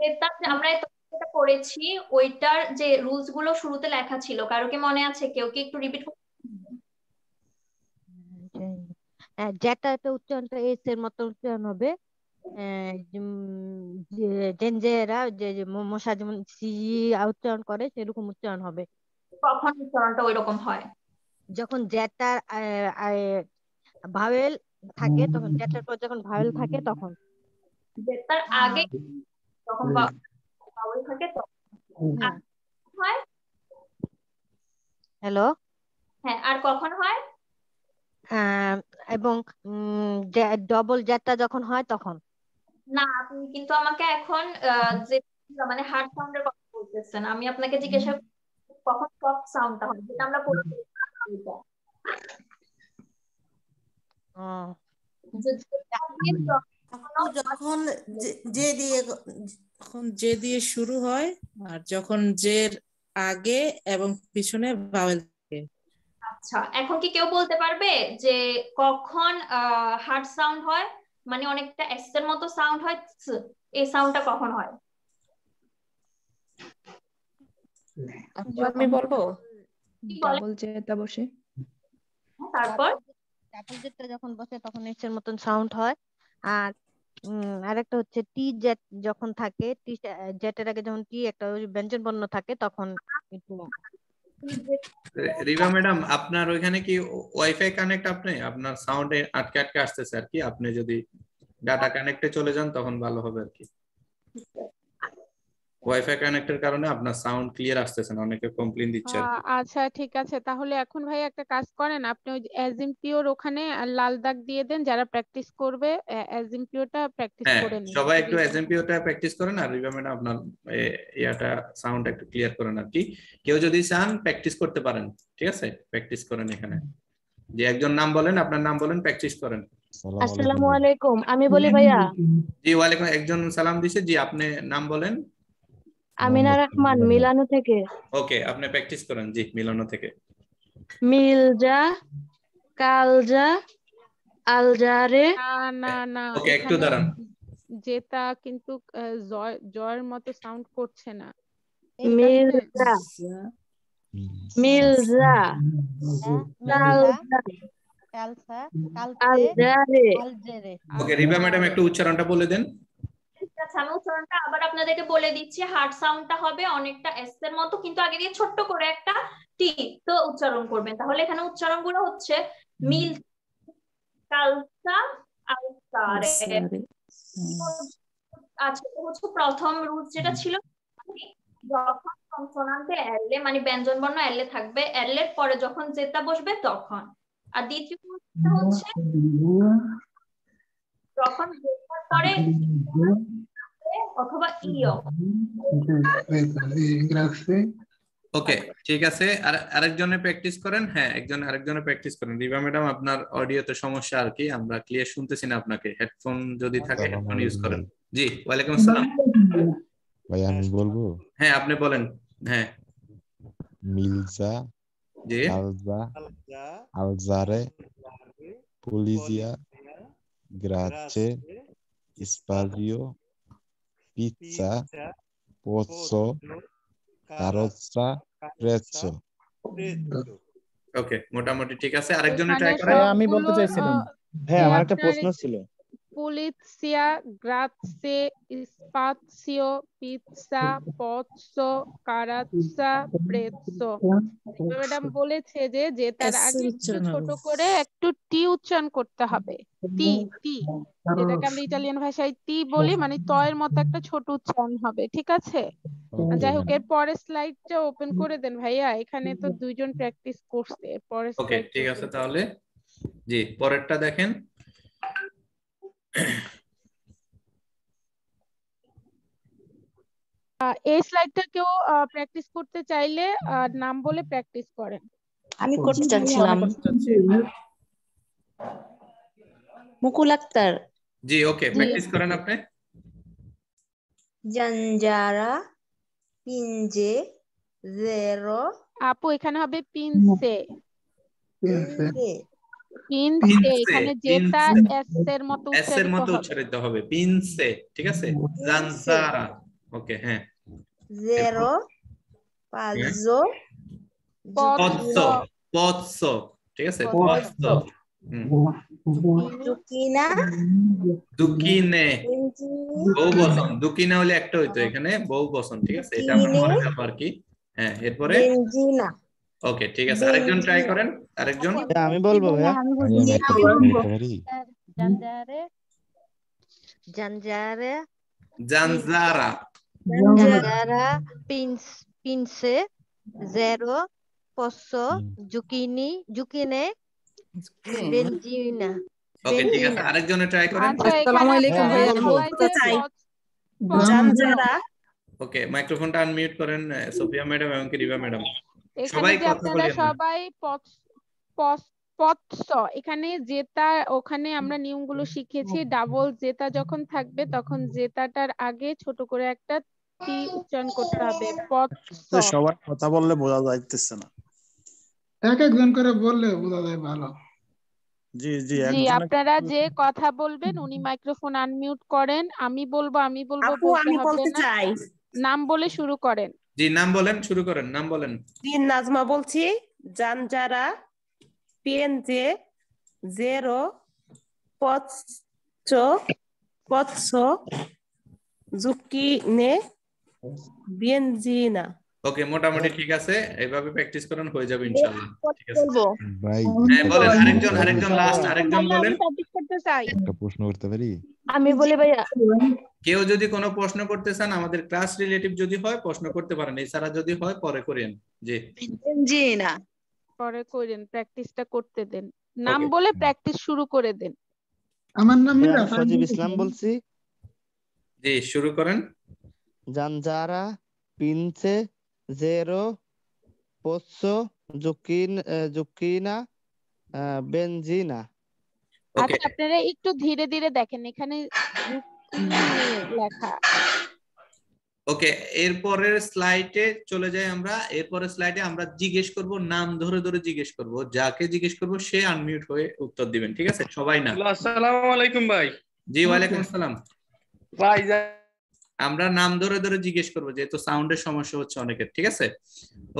যে আমরা যেটা করেছি ওইটার যে রুলসগুলো শুরুতে লেখা ছিল কারও কি মনে আছে? কেউ কি একটু রিপিট হ্যাঁ যেটা একটা উচ্চারণটা এস এর মতো উচ্চারণ হবে। যে জেনজেরা যে যে মশা যেমন সি উচ্চারণ করে সেরকম উচ্চারণ হবে। কখন উচ্চারণটা ওইরকম হয়? যখন জ্যাটার ভাওয়েল থাকে তখন জ্যাটার পর যখন ভাওয়েল থাকে তখন। জেতার আগে যখন বা- থাকে তখন হয়? হ্যালো। হ্যাঁ আর কখন হয়? এবং ডবল জ্যাটটা যখন হয় তখন? না আপনি কিন্তু আমাকে এখন যে মানে হার্ড সাউন্ডের কথা বলতেছেন আমি আপনাকে জিজ্ঞাসা করছি কখন সফট সাউন্ডটা হয় যেটা আমরা পড়েছি। ওইটা। যখন যে- দিয়ে যখন যে দিয়ে শুরু হয় আর যখন জের আগে এবং পিছনে ভাওয়েল থাকে। আচ্ছা এখন কি কেউ বলতে পারবে যে কখন হার্ড সাউন্ড হয়? মানে অনেকটা এস এর মতো সাউন্ড হয় এই সাউন্ডটা কখন হয়? আমি বলব? ডাবল জেতা বসে। তারপর? ডাবল জেটটা যখন বসে তখন এর মতন সাউন্ড হয়। আর, উম, আরেকটা হচ্ছে টি জেট যখন থাকে, টি জেটের আগে যখন টি একটা ব্যঞ্জন বর্ণ থাকে, তখন একটু রিভা ম্যাডাম, আপনার ওইখানে কি ওয়াইফাই কানেক্ট আপনি? আপনার সাউন্ডে আটকে আটকে আসতেছে আর কি। আপনি যদি ডাটা কানেক্টে চলে যান, তখন ভালো হবে আর কি। ওয়াইফাই কানেক্টের কারণে আপনার সাউন্ড ক্লিয়ার আসতেছে না অনেকে কমপ্লেইন দিচ্ছে। আ- আচ্ছা ঠিক আছে। তাহলে এখন ভাই একটা কাজ করেন আপনি ওই অ্যাজিম পিওর ওখানে লাল দাগ দিয়ে দেন যারা প্র্যাকটিস করবে অ্যাজিম পিওরটা প্র্যাকটিস হ্যাঁ করে নিন। সবাই একটু এসএমপিওটা প্র্যাকটিস করেন আর রিভা ম্যাডাম আপনার ইয়াটা সাউন্ড একটু ক্লিয়ার করেন আর কি। কেউ যদি চান প্র্যাকটিস করতে পারেন ঠিক আছে? প্র্যাকটিস করেন এখানে। যে একজন নাম বলেন আপনার নাম বলেন প্র্যাকটিস করেন। আসসালামু আলাইকুম। আমি বলি ভাইয়া জি ওয়ালাইকুম একজন সালাম দিছে জি আপনি নাম বলেন আমিনা রহমান মিলানো থেকে। ওকে আপনি প্র্যাকটিস করেন। জি মিলানো থেকে। মিলজা কালজা আলজারে। না না ওকে একটু দাঁড়ান। জেতা কিন্তু জয়ের মতো সাউন্ড করছে না। মিলজা। মিলজা। কালজা। কালসা আলজারে। ওকে রিবা ম্যাডাম একটু উচ্চারণটা বলে দেন। আমি উচ্চারণটা আবার আপনাদেরকে বলে দিচ্ছি হার্ড সাউন্ডটা হবে অনেকটা এস এর মতো কিন্তু আগে দিয়ে ছোট্ট করে একটা টি তো উচ্চারণ করবেন। তাহলে এখানে উচ্চারণগুলো হচ্ছে মিল কালসা আলসারে। আচ্ছা হচ্ছে প্রথম রুলস যেটা ছিল। যখন কনসোনান্টে এলে মানে ব্যঞ্জন বর্ণ এলে থাকবে এলের পরে যখন জেতা বসবে তখন। আর দ্বিতীয় হচ্ছে যখন জেতার পরে অথবা ওকে ঠিক আছে। আর আরেকজনে প্র্যাকটিস করেন? হ্যাঁ একজন আরেকজনে প্র্যাকটিস করেন। রিবা ম্যাডাম আপনার অডিওতে সমস্যা আর কি আমরা ক্লিয়ার শুনতেছি না আপনাকে। হেডফোন যদি থাকে হেডফোন ইউজ করেন। জি ওয়ালাইকুম আসসালাম। ভাই আমি বলব? হ্যাঁ আপনি বলেন। হ্যাঁ। মিলজা জি। আলজা আলজারে পুলিজিয়া গ্রাচে স্পাজিও পিৎজা pozzo, carrozza, prezzo. ওকে মোটামুটি ঠিক আছে। আরেকজন ট্রাই করে আমি বলতে চাইছিলাম। হ্যাঁ আমার একটা প্রশ্ন ছিল। পুলিৎসিয়া গ্রাৎসে স্পাৎসিও পিৎজা পৎসো কারাৎসা প্রেৎসো ম্যাডাম বলেছে যে যে তার আগে একটু ছোট করে একটু টি উচ্চারণ করতে হবে। টি টি। যেটাকে আমরা ইটালিয়ান ভাষায় টি বলি মানে তয়ের মতো একটা ছোট উচ্চারণ হবে ঠিক আছে? যাই হোক এর পরের স্লাইডটা ওপেন করে দেন ভাইয়া। এখানে তো দুইজন প্র্যাকটিস করছে পরের ওকে ঠিক আছে তাহলে। জি পরেরটা দেখেন। এই স্লাইডটা কেউ প্র্যাকটিস করতে চাইলে নাম বলে প্র্যাকটিস করেন। আমি করতে চাচ্ছিলাম। মুকুল আক্তার। জি ওকে প্র্যাকটিস করেন আপনি। জঞ্জারা পিঞ্জে জেরো। আপু এখানে হবে পিনসে। পিনসে। এখানে যেটা পিনসে। এস এর মতো এস এর উচ্চারিত মতো হবে। উচ্চারিত হবে। পিনসে ঠিক আছে? জানসারা ওকে হ্যাঁ। জেরো পাঁচশো পৎসো পৎসো ঠিক আছে পৎসো জুকিনা দুকিনে বহু বচন দুকিনা হলে একটা হইতো এখানে বহু বচন ঠিক আছে এটা আমরা মনে রাখব আর কি হ্যাঁ এরপরে বেনজিনা ওকে ঠিক আছে আরেকজন ট্রাই করেন আরেকজন আমি বলব ভাইয়া জানজারে জানজারে জানজারা জানজারা পিন্স পিনসে জেরো posso zucchini zucchine benzina. Okay ঠিক আছে আরেকজনে ট্রাই করেন। আচ্ছা, এখানে আপনারা সবাই যে জানজারা ওকে মাইক্রোফোনটা আনমিউট করেন সোফিয়া ম্যাডাম এবং রিবা ম্যাডাম সবাই কথা আপনারা বলি আমরা। সবাই পথ পথ- পথস এখানে জেতা ওখানে আমরা নিয়মগুলো শিখেছি। ডাবল জেতা যখন থাকবে তখন জেতাটার আগে ছোট করে একটা টি উচ্চারণ করতে হবে পথস সবার কথা বললে বোঝা যাইতেছে না। এক একজন করে বললে বোঝা যায় ভালো। জি জি জি আপনারা যে কথা বলবেন উনি মাইক্রোফোন আনমিউট করেন আমি বলব আমি বলব আপু, আমি বলতে চাই। নাম বলে শুরু করেন। জি নাম বলেন শুরু করেন নাম বলেন। জি নাজমা বলছি জানজারা পিএনজে জেরো পচো পচো জুকিনে বেনজিনা ওকে মোটামুটি ঠিক আছে। এইভাবে প্র্যাকটিস করেন হয়ে যাবে ইনশাআল্লাহ। ঠিক আছে। ভাই হ্যাঁ বলেন আরেকজন আরেকজন লাস্ট আরেকজন বলেন। প্র্যাকটিস করতে চাই। একটা প্রশ্ন করতে পারি? আমি বলি ভাইয়া। কেউ যদি কোনো প্রশ্ন করতে চান আমাদের ক্লাস রিলেটিভ যদি হয় প্রশ্ন করতে পারেন। এছাড়া যদি হয় পরে করেন জি। বেনজিনা পরে করেন প্র্যাকটিসটা করতে দেন। নাম বলে প্র্যাকটিস শুরু করে দেন। আমার নাম সজীব ইসলাম বলছি। জি শুরু করেন। জানজারা পিনসে জেরো পোসো জুকিন জুকিনা বেনজিনা। আচ্ছা আপনারা একটু ধীরে ধীরে দেখেন এখানে লেখা। ওকে এরপরের স্লাইডে চলে যাই আমরা। এরপরের স্লাইডে আমরা জিজ্ঞেস করব নাম ধরে ধরে জিজ্ঞেস করব। যাকে জিজ্ঞেস করব সে আনমিউট হয়ে উত্তর দিবেন ঠিক আছে? সবাই না। আসসালামু আলাইকুম ভাই। জি ওয়ালাইকুম আসসালাম। ভাই আমরা নাম ধরে ধরে জিজ্ঞেস করব যেহেতু সাউন্ডের সমস্যা হচ্ছে অনেকের ঠিক আছে?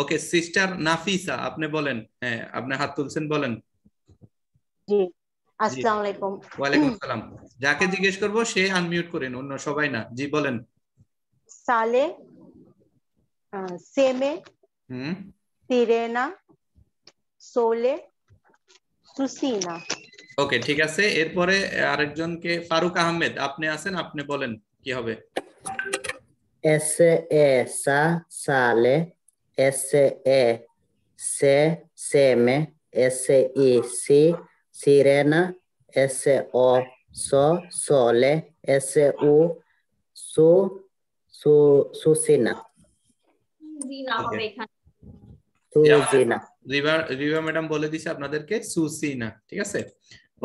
ওকে সিস্টার নাফিসা আপনি বলেন। হ্যাঁ আপনি হাত তুলছেন বলেন। জি আসসালামু আলাইকুম। ওয়ালাইকুম আসসালাম। যাকে জিজ্ঞেস করব সে আনমিউট করেন অন্য সবাই না। জি বলেন। সালে আহ, সেমে হুম সিরেনা সোলে সুসিনা ওকে ঠিক আছে। এরপরে আরেকজনকে ফারুক আহমেদ আপনি আছেন? আপনি বলেন কি হবে? S E sa sale, S E se seme, S I si sirena, S O so sole, S U জিনা হবে এখানে। Susina. রিভা রিভা ম্যাডাম বলে দিছে আপনাদেরকে সুসিনা ঠিক আছে?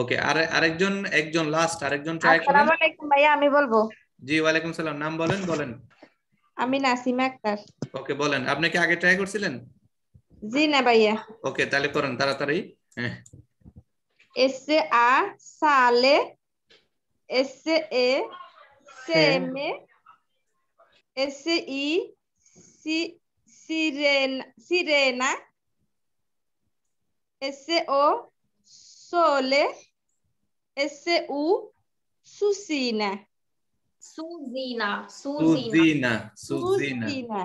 ওকে আর আরেকজন একজন লাস্ট আরেকজন ট্রাই করেন। আসসালামু আলাইকুম ভাইয়া আমি বলব। জি ওয়ালাইকুম সালাম নাম বলেন বলেন। আমি নাসিমা আক্তার। ওকে বলেন আপনি কি আগে ট্রাই করছিলেন? জি না ভাইয়া। ওকে তাহলে করেন তাড়াতাড়ি। হ্যাঁ। এস আ সালে এস এ সেমে ই সি সিরেনা সিরেনা এস ও সোলে এস উ সুসিনা সুজিনা সুজিনা সুজিনা সুজিনা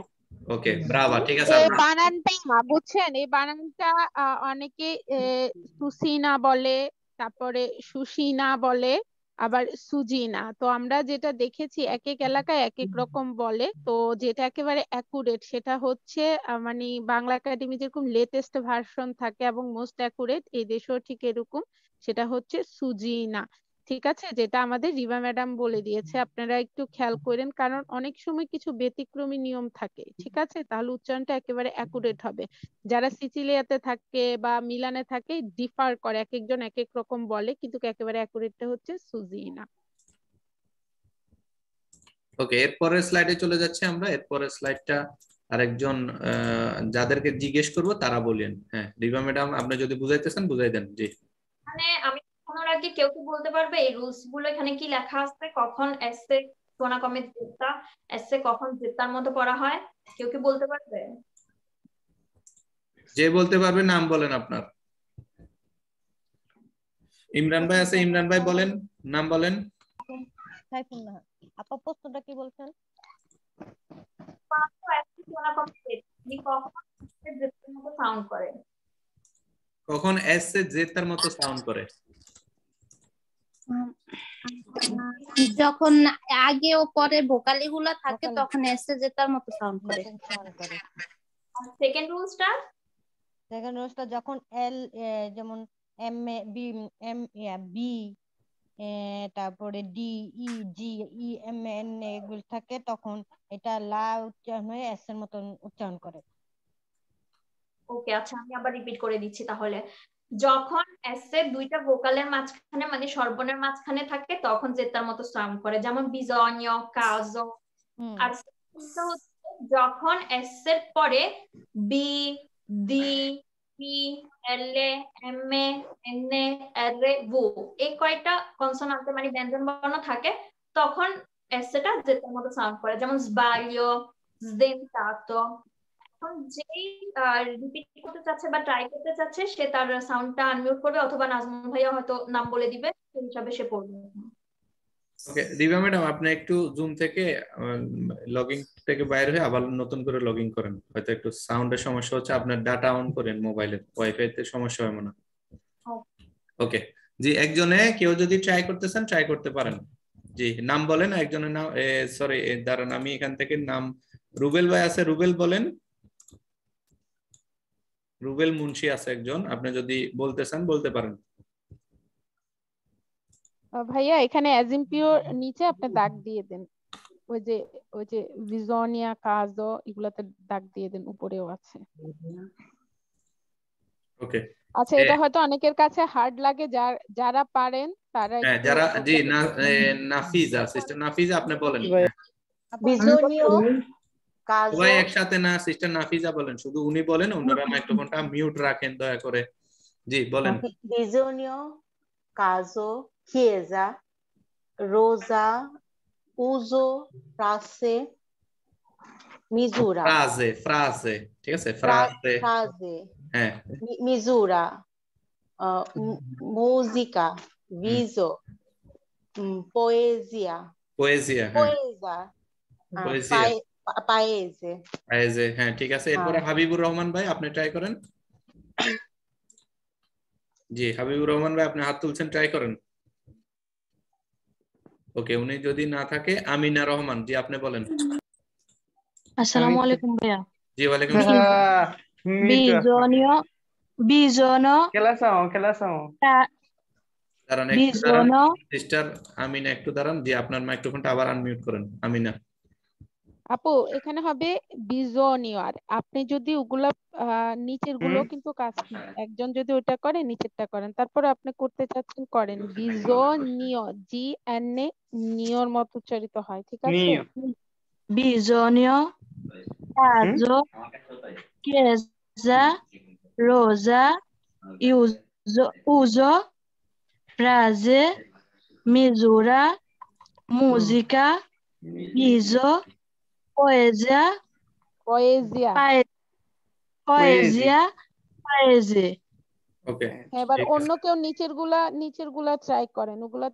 ওকে ব্রাভা ঠিক আছে এই বানানটা বুঝছেন? এই বানানটা আহ, অনেকে আহ, সুসিনা বলে তারপরে সুসিনা বলে। আবার সুজিনা তো আমরা যেটা দেখেছি এক এক এলাকায় এক এক রকম বলে। তো যেটা একেবারে অ্যাকুরেট সেটা হচ্ছে আহ, মানে বাংলা একাডেমি যেরকম লেটেস্ট ভার্সন থাকে এবং মোস্ট অ্যাকুরেট এই দেশেও ঠিক এরকম সেটা হচ্ছে সুজিনা ঠিক আছে? যেটা আমাদের রিবা ম্যাডাম বলে দিয়েছে আপনারা একটু খেয়াল করেন কারণ অনেক সময় কিছু ব্যতিক্রমী নিয়ম থাকে ঠিক আছে? তাহলে উচ্চারণটা একেবারে অ্যাকুরেট হবে। যারা সিচিলিয়াতে থাকে বা মিলানে থাকে ডিফার করে এক একজন এক এক রকম বলে কিন্তু একেবারে অ্যাকুরেটটা হচ্ছে সুজিনা। ওকে এরপরের স্লাইডে চলে যাচ্ছে আমরা। এরপরের স্লাইডটা আরেকজন আহ, যাদেরকে জিজ্ঞেস করব তারা বলেন। হ্যাঁ রিভা ম্যাডাম আপনি যদি বুঝাইতেছেন বুঝাই দেন জি। মানে আমি শোনার কেউ কি বলতে পারবে? এই রুলসগুলো এখানে কি লেখা আছে? কখন এসে সোনা কমে জেতা এসে কখন জেতার মতো পড়া হয়? কেউ কি বলতে পারবে? যে বলতে পারবে নাম বলেন আপনার। ইমরান ভাই আছে ইমরান ভাই বলেন নাম বলেন। সাইফুল্লাহ আপা প্রশ্নটা কি বলছেন? কখন জেতার মতো সাউন্ড করে? কখন এস জেতার মতো সাউন্ড করে? যখন আগে ও পরে ভোকালি গুলো থাকে তখন এসে জেতার মতো সাউন্ড করে। সেকেন্ড রুলসটা সেকেন্ড রোজটা যখন এল যেমন M A B M B তারপরে D E G E M N এগুলো থাকে তখন এটা লা উচ্চারণ হয়ে এস এর মতন উচ্চারণ করে। ওকে আচ্ছা আমি আবার রিপিট করে দিচ্ছি তাহলে। যখন এস এর দুইটা ভোকালের মাঝখানে মানে স্বরবর্ণের মাঝখানে থাকে তখন জেতার মতো সাউন্ড করে যেমন বিজন্য কাজ আর যখন এস এর পরে B D P L A M A N A R A V এই কয়টা কনসোনান্টে মানে ব্যঞ্জন বর্ণ থাকে তখন এসটা জেতার মতো সাউন্ড করে যেমন sbaglio sdentato এখন যেই রিপিট করতে চাচ্ছে বা ট্রাই করতে চাচ্ছে সে তার সাউন্ডটা আনমিউট করবে অথবা নাজমুল ভাইয়া হয়তো নাম বলে দিবে সেই হিসাবে সে পড়বে। ওকে দিবা ম্যাডাম আপনি একটু জুম থেকে লগইন থেকে বাইরে হয়ে আবার নতুন করে লগইন করেন। হয়তো একটু সাউন্ডের সমস্যা হচ্ছে আপনার ডাটা অন করেন মোবাইলের ওয়াইফাই তে সমস্যা হয় মনে হয়। ওকে জি একজনে কেউ যদি ট্রাই করতেছেন ট্রাই করতে পারেন। জি নাম বলেন একজনের নাম সরি দাঁড়ান আমি এখান থেকে নাম রুবেল ভাই আছে রুবেল বলেন। রুবেল মুন্সি আছে একজন আপনি যদি বলতে চান বলতে পারেন। ভাইয়া এখানে অ্যাজিম্পিওর নিচে আপনি দাগ দিয়ে দেন। ওই যে ওই যে ভিজনিয়া কাজো এগুলাতে দাগ দিয়ে দেন উপরেও আছে। ওকে। আচ্ছা এটা হয়তো অনেকের কাছে হার্ড লাগে যার যারা পারেন তারা হ্যাঁ যারা জি নাফিজা সিস্টার নাফিজা আপনি বলেন। বিজনীয় কাজ সবাই একসাথে না সিস্টার নাফিজা বলেন শুধু উনি বলেন ওনারা মাইক্রোফোনটা মিউট রাখেন দয়া করে জি বলেন bisogno caso chiesa rosa uso frase misura ফ্রাজে ফ্রাজে ঠিক আছে ফ্রাজে frase হ্যাঁ misura uh, musica viso mm, poesia পোয়েজিয়া হ্যাঁ uh, Poesia. Paese পায়েজে হ্যাঁ ঠিক আছে। এরপরে হ্যাঁ। হাবিবুর রহমান ভাই আপনি ট্রাই করেন। জি হাবিবুর রহমান ভাই আপনি হাত তুলছেন ট্রাই করেন। ওকে উনি যদি না থাকে আমিনা রহমান জি আপনি বলেন। আসসালামু আলাইকুম ভাইয়া। জি ওয়ালাইকুম আসসালাম। ca- দাঁড়ান একটু দাঁড়ান। সিস্টার আমিনা একটু দাঁড়ান। জি আপনার মাইক্রোফোনটা আবার আনমিউট করেন আমিনা। আপু এখানে হবে বিজনীয় আর আপনি যদি ওগুলা আহ, নিচেরগুলো কিন্তু কাজ একজন যদি ওটা করে নিচেরটা করেন। তারপরে আপনি করতে চাচ্ছেন করেন বিজনীয় জি এন এ নিয়র মতো উচ্চারিত হয় ঠিক আছে? caso chiesa rosa uso uso frase misura musica viso poesia. Poesia. Poesia okay হ্যাঁ এবার অন্য কেউ নিচেরগুলা নিচেরগুলা ট্রাই করেন ওগুলা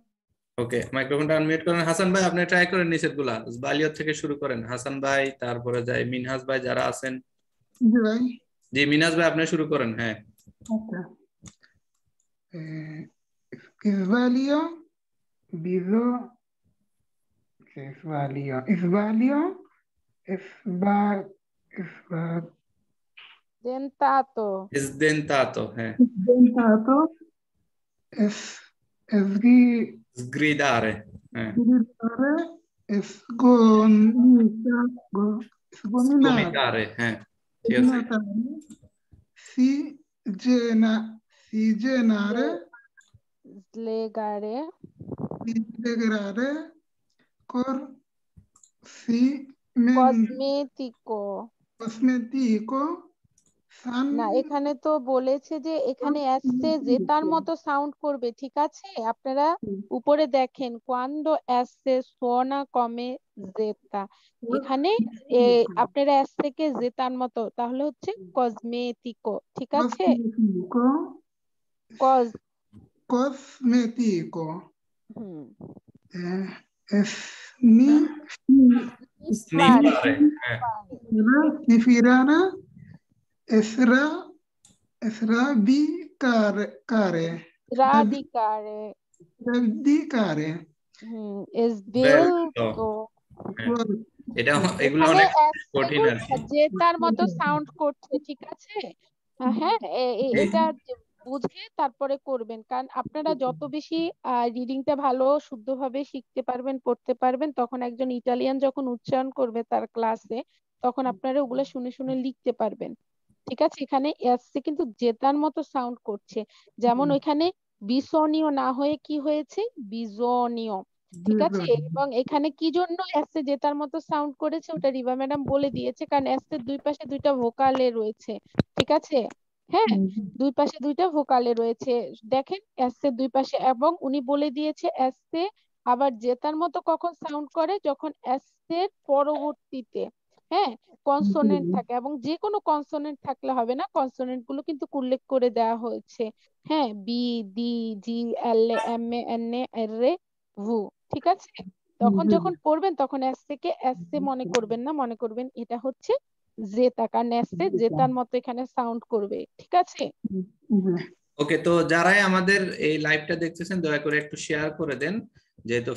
ওকে মাইক্রোফোনটা আনমিউট করেন। হাসান ভাই আপনি ট্রাই করেন নিচেরগুলা বালিয়ত থেকে শুরু করেন। হাসান ভাই তারপরে যায় মিনহাজ ভাই যারা আছেন। জি ভাই। জি মিনহাজ ভাই আপনি শুরু করেন হ্যাঁ। আচ্ছা। Eh, Isvalio, Bizo, Sba, sba. Dentato. Sdentato. Eh. Sdentato. Es, esgri... Sgridare. Eh. Sgridare. Sgomitare. Eh. Si, gena, si genare. Slegare. Integrare. Cor. Si Cosmetico Cosmetico, না এখানে তো বলেছে যে এখানে এসে জেতার মতো সাউন্ড করবে ঠিক আছে? আপনারা উপরে দেখেন cuando এসে সোনা কমে জেতা এখানে আপনারা এস থেকে জেতার মতো তাহলে হচ্ছে কসমেটিকো ঠিক আছে? Cause cosmético. হুম। Eh, esni, এটা এগুলো অনেক কঠিন আর যে তার মতো সাউন্ড করছে ঠিক আছে? হ্যাঁ এটা বুঝে তারপরে করবেন। কারণ আপনারা যত বেশি রিডিংটা ভালো শুদ্ধভাবে শিখতে পারবেন পড়তে পারবেন তখন একজন ইটালিয়ান যখন উচ্চারণ করবে তার ক্লাসে তখন আপনারা ওগুলো শুনে শুনে লিখতে পারবেন। ঠিক আছে? এখানে এসছে কিন্তু জেতার মতো সাউন্ড করছে। যেমন ওইখানে বিসনীয় না হয়ে কি হয়েছে? বিজনীয়। ঠিক আছে? এবং এখানে কি জন্য এসছে জেতার মতো সাউন্ড করেছে? ওটা রিবা ম্যাডাম বলে দিয়েছে। কারণ এসের দুই পাশে দুইটা ভোকালে রয়েছে। ঠিক আছে? হ্যাঁ দুই পাশে দুইটা ভোকালে রয়েছে। দেখেন এসের দুই পাশে এবং উনি বলে দিয়েছে এসে আবার জেতার মতো কখন সাউন্ড করে? যখন এসের পরবর্তীতে হ্যাঁ কনসোনেন্ট থাকে এবং যে কোনো কনসোনেন্ট থাকলে হবে না কনসোনেন্টগুলো কিন্তু উল্লেখ করে দেওয়া হয়েছে। হ্যাঁ B D G L M A N A R A V ঠিক আছে? তখন যখন পড়বেন তখন এস থেকে এস এ মনে করবেন না মনে করবেন এটা হচ্ছে জেতা কারণ জেতার মতো এখানে সাউন্ড করবে ঠিক আছে? ওকে তো যারাই আমাদের এই লাইভটা দেখতেছেন দয়া করে একটু শেয়ার করে দেন। যেহেতু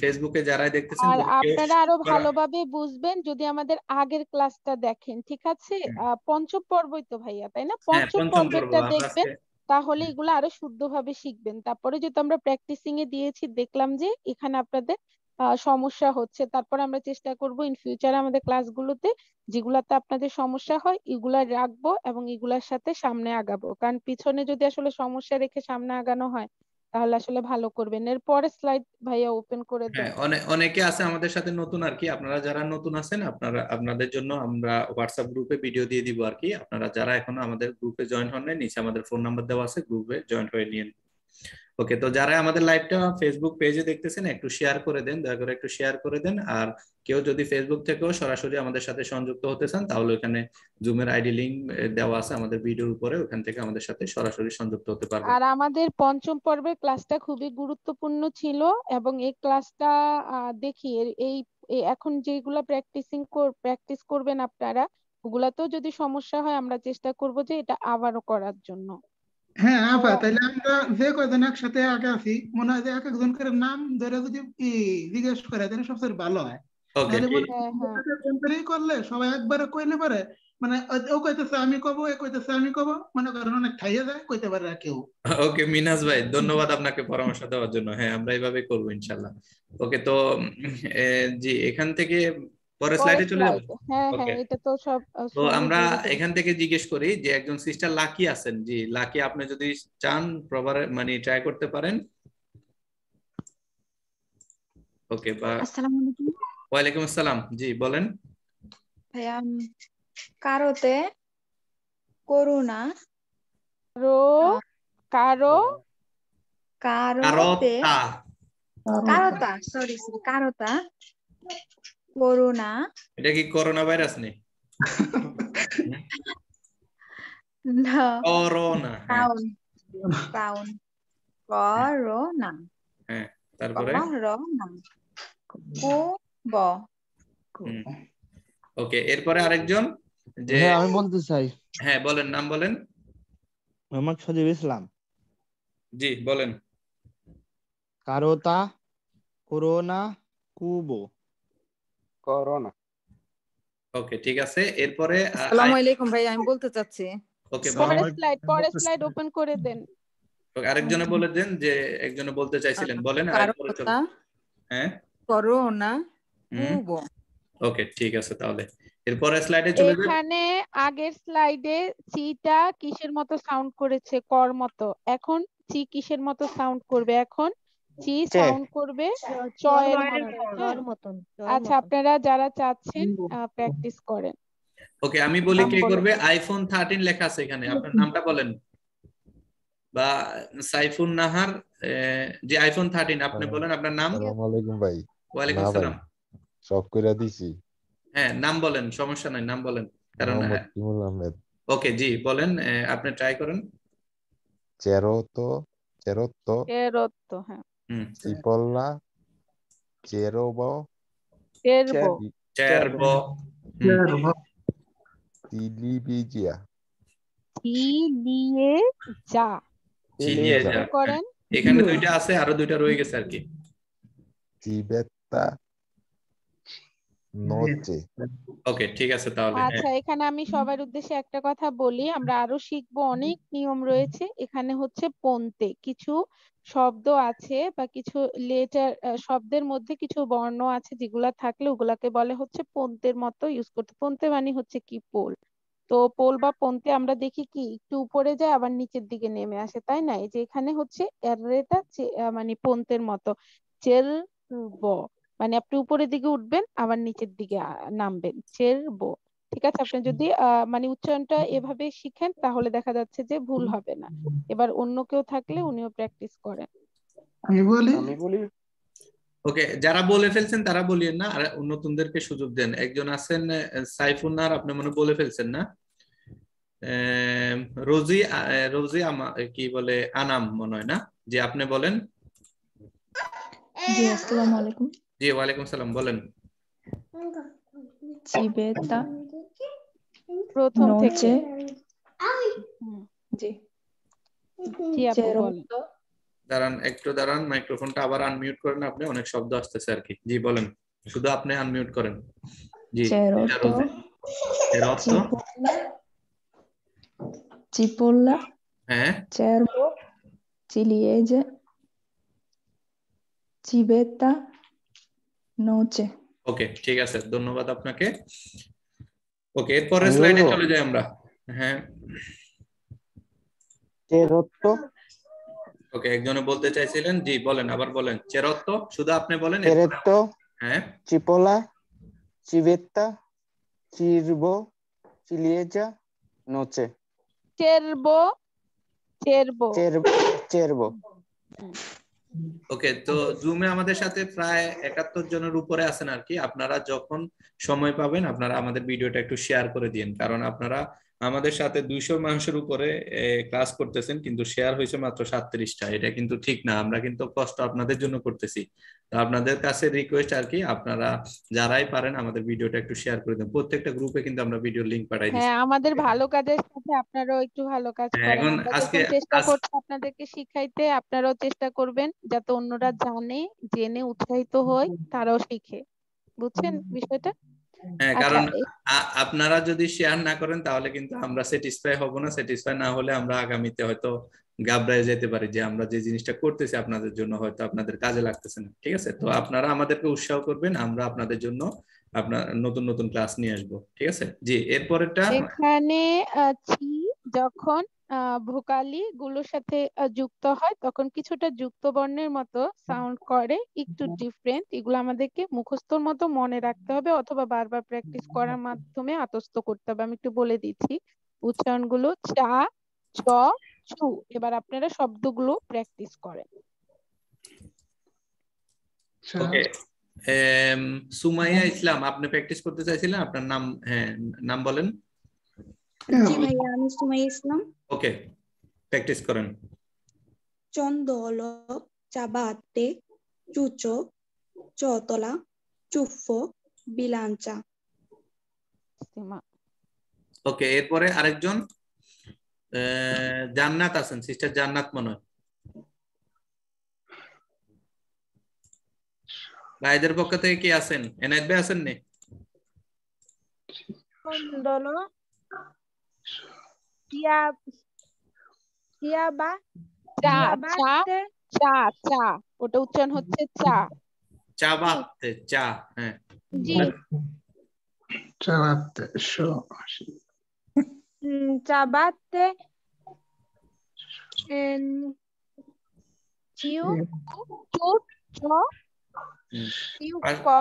ফেসবুকে যারাই দেখতেছেন আর যদি আপনারা আরও ভালোভাবে বুঝবেন যদি আমাদের আগের ক্লাসটা দেখেন ঠিক আছে? আহ, পঞ্চম পর্বই তো ভাইয়া তাই না? হ্যাঁ পঞ্চম পঞ্চম পর্ব পর্বেরটা দেখবেন তাহলে এগুলো আরও শুদ্ধভাবে শিখবেন। তারপরে যেহেতু আমরা প্র্যাকটিসিং এ দিয়েছি দেখলাম যে এখানে আপনাদের সমস্যা হচ্ছে। তারপরে আমরা চেষ্টা করব ইন ফিউচারে আমাদের ক্লাসগুলোতে যেগুলাতে আপনাদের সমস্যা হয়, এগুলা রাখব এবং এগুলার সাথে সামনে আগাবো। কারণ পিছনে যদি আসলে সমস্যা রেখে সামনে আগানো হয়, তাহলে আসলে ভালো করবেন। এর পরে স্লাইড ভাইয়া ওপেন করে দেন। হ্যাঁ অনেকে আছে আমাদের সাথে নতুন আর কি। আপনারা যারা নতুন আছেন, আপনারা, আপনাদের জন্য আমরা হোয়াটসঅ্যাপ গ্রুপে ভিডিও দিয়ে দিব আর কি। আপনারা যারা এখনও আমাদের গ্রুপে জয়েন হন নাই নিচে আমাদের ফোন নাম্বার দেওয়া আছে গ্রুপে জয়েন হয়ে নিন ওকে তো যারা আমাদের লাইভটা ফেসবুক পেজে দেখতেছেন, একটু শেয়ার করে দেন, দয়া করে একটু শেয়ার করে দেন। আর কেউ যদি ফেসবুক থেকেও সরাসরি আমাদের সাথে সংযুক্ত হতে চান, তাহলে ওখানে জুমের আইডি লিংক দেওয়া আছে আমাদের ভিডিওর উপরে, ওখান থেকে আমাদের সাথে সরাসরি সংযুক্ত হতে পারবেন। আর আমাদের পঞ্চম পর্বের ক্লাসটা খুবই গুরুত্বপূর্ণ ছিল এবং এই ক্লাসটা দেখি এই এখন যেগুলা প্র্যাকটিসিং প্র্যাকটিস করবেন আপনারা, ওগুলাতেও যদি সমস্যা হয়, আমরা চেষ্টা করব যে এটা আবারও করার জন্য। হ্যাঁ আপা তাহলে আমরা যে কয়জন একসাথে আগে আছি মনে হয় যে এক একজন করে নাম ধরে যদি জিজ্ঞেস করে তাহলে সবচেয়ে ভালো হয়। হয় করেই করলে সবাই একবারে কইলে পারে? মানে ও- কইতেছে আমি কব এ কইতেছে আমি কব মনে করেন অনেক খাইয়ে যায় কইতে পারে না কেউ। ওকে মিনাজ ভাই ধন্যবাদ আপনাকে পরামর্শ দেওয়ার জন্য। হ্যাঁ আমরা এইভাবে করব ইনশাল্লাহ। ওকে তো এ, জি এখান থেকে পরের স্লাইডে চলে যাব? হ্যাঁ হ্যাঁ এটা তো সব তো আমরা এখান থেকে জিজ্ঞেস করি যে একজন সিস্টার লাকি আছেন জি লাকি আপনি যদি চান প্রবার মানে ট্রাই করতে পারেন। ওকে বা আসসালামু আলাইকুম। ওয়ালাইকুম আসসালাম। জি বলেন। ভাইয়া কারোতে করুণা। রো কারও। কারোতে কারতা। কারোতা সরি সরি কারোতা। করুণা এটা কি করোনা ভাইরাস নেই না। করোনা হ্যাঁ। করোনা। হ্যাঁ তারপরে? করোনা। কুব। ওকে এরপরে আরেকজন যে হ্যাঁ আমি বলতে চাই। হ্যাঁ বলেন নাম বলেন। মোহাম্মদ সজিব ইসলাম। জি বলেন। কারোতা করোনা কুবো। করোনা। ওকে ঠিক আছে। এরপরে আসসালামু আলাইকুম ভাই আমি বলতে চাচ্ছি। ওকে পরের স্লাইড পরের স্লাইড ওপেন করে দেন। আরেকজনে বলে দেন যে একজনে বলতে চাইছিলেন বলেন আর এরপরে চলো। হ্যাঁ? করোনা হুম। ওকে ঠিক আছে তাহলে। এরপরে স্লাইডে চলে যান এখানে আগের স্লাইডে চিটা কিসের মতো সাউন্ড করেছে? কর মতো। এখন চি কিসের মতো সাউন্ড করবে? এখন চি সাউন্ড করবে। চয়ের মতো হ্যাঁ? মতন। আচ্ছা আপনারা যারা চাচ্ছেন প্র্যাকটিস করেন। ওকে আমি বলি কে করবে? আইফোন থার্টিন লেখা আছে এখানে। আপনার নামটা বলেন। বা সাইফুন নাহার যে আইফোন থার্টিন আপনি বলেন। আপনার নাম? আসসালামু আলাইকুম ভাই। ওয়ালাইকুম না ভাই আসসালাম সব কইরা দিছি। হ্যাঁ নাম বলেন সমস্যা নাই নাম বলেন। কারণ মোহাম্মদ আহমেদ। ওকে জি বলেন আহ, আপনি ট্রাই করেন। চেরোতো Cerotto, চেরত্ব হ্যাঁ। Cipolla, cerobo, চেরবো চেরবো হুম ciliegia, ই দিয়ে যা চিলিয়ে যা। যা করেন এখানে দুইটা আছে আরও দুইটা রয়ে গেছে আর কি civetta, noce, ওকে ঠিক আছে তাহলে। আচ্ছা এখানে আমি সবার উদ্দেশ্যে একটা কথা বলি। আমরা আরও শিখব অনেক নিয়ম রয়েছে। এখানে হচ্ছে পন্তে কিছু শব্দ আছে বা কিছু লেটার শব্দের মধ্যে কিছু বর্ণ আছে যেগুলা থাকলে ওগুলাকে বলে হচ্ছে পন্তের মতো ইউজ করতে। পন্তে মানে হচ্ছে কি? পোল। তো পোল বা পন্তে আমরা দেখি কি? একটু উপরে যায় আবার নিচের দিকে নেমে আসে তাই না? এই যে এখানে হচ্ছে এররেটা চে- মানে পন্তের মতো। চেল ব মানে আপনি উপরের দিকে উঠবেন আবার নিচের দিকে নামবেন। চেরবো ঠিক আছে? আপনি যদি আহ মানে উচ্চারণটা এভাবে শিখেন তাহলে দেখা যাচ্ছে যে ভুল হবে না। এবার অন্য কেউ থাকলে উনিও প্র্যাকটিস করেন। আমি বলি? আমি বলি। ওকে যারা বলে ফেলছেন তারা বলিয়েন না আর নতুনদেরকে সুযোগ দেন। একজন আছেন আহ, সাইফুন্নার আপনি মনে বলে ফেলছেন না? আহ, রোজি আহ, রোজি আমা কি বলে আনাম মনে হয় না? জি আপনি বলেন। জি আসসালামু আলাইকুম। জি ওয়ালাইকুম সালাম বলেন চিবেতা প্রথম থেকে জি জি দাঁড়ান একটু দাঁড়ান মাইক্রোফোনটা আবার আনমিউট করেন আপনি অনেক শব্দ আসতেছে আর কি। জি বলেন। শুধু আপনি আনমিউট করেন। জি এর অর্থ? চিপোল্লা চিপোল্লা হ্যাঁ। cervo, ciliegie, civetta, noce. ওকে ঠিক আছে ধন্যবাদ আপনাকে। ওকে এরপরে আমি স্লাইডে চলে যাই আমরা। হ্যাঁ। চেরত্ত ওকে একজনে বলতে চাইছিলেন জি বলেন আবার বলেন। চেরত্ত শুধু আপনি বলেন চেরেত্ত হ্যাঁ। চিপোলা চিভেত্তা চিরবো চিলিয়েজা নোচে। চেরবো চেরবো। চেরবো চেরবো। ওকে তো জুমে আমাদের সাথে প্রায় একাত্তর জনের উপরে আছেন আর কি। আপনারা যখন সময় পাবেন, আপনারা আমাদের ভিডিওটা একটু শেয়ার করে দিন কারণ আপনারা আমাদের সাথে দুইশো মানুষের উপরে ক্লাস করতেছেন কিন্তু শেয়ার হয়েছে মাত্র সাতত্রিশটা। এটা কিন্তু ঠিক না আমরা কিন্তু কষ্ট আপনাদের জন্য করতেছি। তো আপনাদের কাছে রিকোয়েস্ট আর কি আপনারা যারাই পারেন আমাদের ভিডিওটা একটু শেয়ার করে দেন। প্রত্যেকটা গ্রুপে কিন্তু আমরা ভিডিও লিংক পাঠাই দিচ্ছি হ্যাঁ আমাদের ভালো কাজের সাথে আপনারাও একটু ভালো কাজ হ্যাঁ, করেন। এখন আজকে- চেষ্টা করছি আপনাদেরকে শিখাইতে আপনারাও চেষ্টা করবেন যাতে অন্যরা জানে জেনে উৎসাহিত হয় তারাও শিখে। বুঝছেন বিষয়টা? হ্যাঁ আচ্ছা। কারণ আপনারা যদি শেয়ার না করেন তাহলে কিন্তু আমরা স্যাটিসফাই হব না। স্যাটিসফাই না হলে আমরা আগামীতে হয়তো গাবড়ায় যেতে পারি যে আমরা যে জিনিসটা করতেছি আপনাদের জন্য হয়তো আপনাদের কাজে লাগতেছে না ঠিক আছে? তো আপনারা আমাদেরকে উৎসাহ করবেন আমরা আপনাদের জন্য আপনার নতুন নতুন ক্লাস নিয়ে আসব ঠিক আছে? জি এরপরেরটা এখানে আহ, ছি যখন ভোকালি গুলোর সাথে যুক্ত হয়। তখন কিছুটা যুক্ত বর্ণের মতো সাউন্ড করে একটু ডিফারেন্ট এগুলো আমাদেরকে মুখস্থর মতো মনে রাখতে হবে অথবা বারবার প্র্যাকটিস করার মাধ্যমে আত্মস্থ করতে হবে। আমি একটু বলে দিচ্ছি। উচ্চারণগুলো চা চ চু। এবার আপনারা শব্দগুলো প্র্যাকটিস করেন। ওকে। সুমাইয়া ইসলাম আপনি প্র্যাকটিস করতে চাইছিলেন? আপনার নাম হ্যাঁ নাম বলেন। জি ভাইয়া আমি সুমাইয়া ইসলাম। ওকে প্র্যাকটিস করেন। চন্দল চাবাতে চুচো চতলা চুফো বিলাঞ্চা। ওকে এরপরে আরেকজন আহ, জান্নাত আছেন সিস্টার জান্নাত মনে হয়। ভাইদের পক্ষ থেকে কি আছেন? এনায়েত ভাই আছেন নি চন্দল টিয়া টিয়া বা চা চা চা চা। ওটা উচ্চারণ হচ্ছে চা। চা বাতে চা হ্যাঁ। জি। চালাতে শো উম, চাবাতে চিউ চুট চ চিউ ক কু,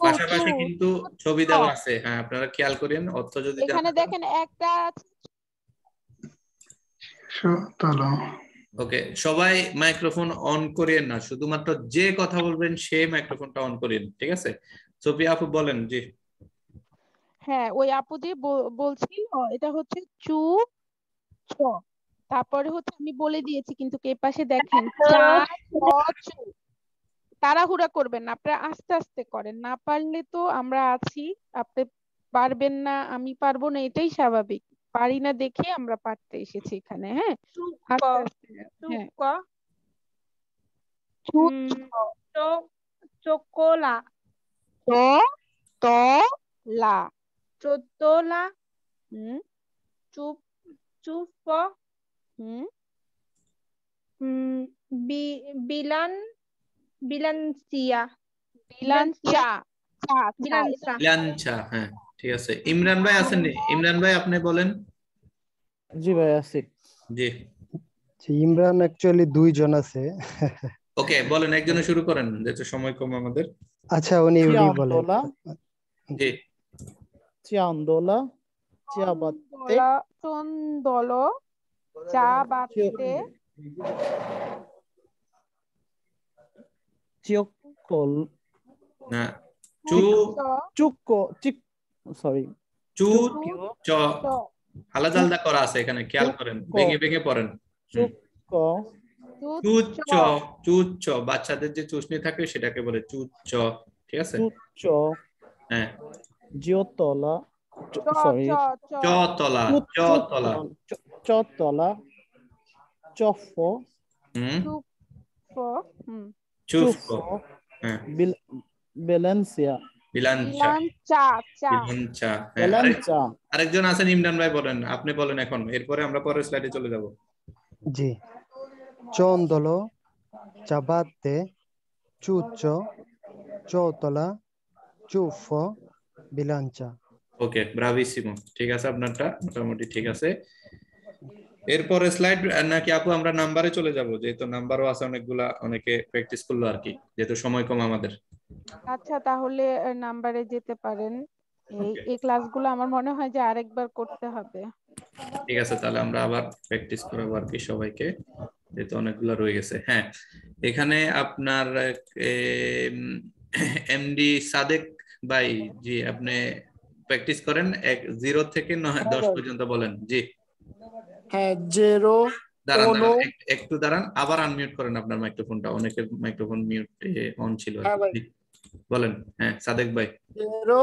পাশাপাশি কিন্তু ছবি দেওয়া আছে। হ্যাঁ আপনারা খেয়াল করেন অর্থ যদি এখানে দেখেন একটা ওকে সবাই মাইক্রোফোন অন করিয়েন না শুধুমাত্র যে কথা বলবেন সে মাইক্রোফোনটা অন করিয়েন ঠিক আছে? সোফিয়া আপু বলেন জি। হ্যাঁ ওই আপু যে বলছি এটা হচ্ছে চু ছ। তারপরে হচ্ছে আমি বলে দিয়েছি কিন্তু কে পাশে দেখেন? চা চু। তাড়াহুড়া করবেন না আপনারা আস্তে আস্তে করেন। না পারলে তো আমরা আছি আপনি পারবেন না আমি পারব না এটাই স্বাভাবিক। পারি না দেখে আমরা পারতে এসেছি এখানে হ্যাঁ? হ্যাঁ। চোকোলা ত লা চোতলা হুম। চুপ চুপ হুম। বিলান। বিলানসিয়া হ্যাঁ ঠিক আছে। ইমরান ভাই আছেন ইমরান ভাই আপনি বলেন। জি ভাই আছি। জি। ইমরান অ্যাকচুয়ালি দুইজন আছে। ওকে বলেন একজনে শুরু করেন যেহেতু সময় কম আমাদের। আচ্ছা উনি উনি বলেন। জি। চিয়ান্দোলা চিয়াবাত্তে দলা চন্দল চা চিয়কল না চু চুক্কো চিক সরি চু চ আলাদা আলাদা করা আছে এখানে খেয়াল করেন ভেঙে ভেঙে পড়েন। চুচ্চ চুচ্চ বাচ্চাদের যে চুষনি থাকে সেটাকে বলে চুচ্চ ঠিক আছে? চুচ্চ হ্যাঁ। জিওতলা সরি চতলা চতলা চতলা চফ হুম আরেক- বেলেন্সা আরেকজন আছেন ইমরান ভাই বলেন আপনি বলেন এখন। এরপরে আমরা পরের স্লাইডে চলে যাব। জি। চন্দল চাবাতে চুচ্চ চৌতলা চুফ বিলাঞ্চা। ওকে ব্রাভিসিমো ঠিক আছে আপনারটা মোটামুটি ঠিক আছে। এরপরে স্লাইড নাকি আপু আমরা নাম্বারে চলে যাব? যেহেতু নাম্বারও আছে অনেকগুলা অনেকে প্র্যাকটিস করল আর কি যেহেতু সময় কম আমাদের। আচ্ছা তাহলে নাম্বারে যেতে পারেন। এই এই ক্লাসগুলো আমার মনে হয় যে আরেকবার করতে হবে। ঠিক আছে তাহলে আমরা আবার প্র্যাকটিস করাবো আর কি সবাইকে যেহেতু অনেকগুলো রয়ে গেছে। হ্যাঁ এখানে আপনার এমডি সাদেক ভাই জি আপনি প্র্যাকটিস করেন এক জিরো থেকে নয় দশ পর্যন্ত বলেন জি। হ্যাঁ জেরো দাঁড়ান একটু দাঁড়ান আবার আনমিউট করেন আপনার মাইক্রোফোনটা অনেকের মাইক্রোফোন মিউট অন ছিল বলেন হ্যাঁ সাদেক ভাই। zero,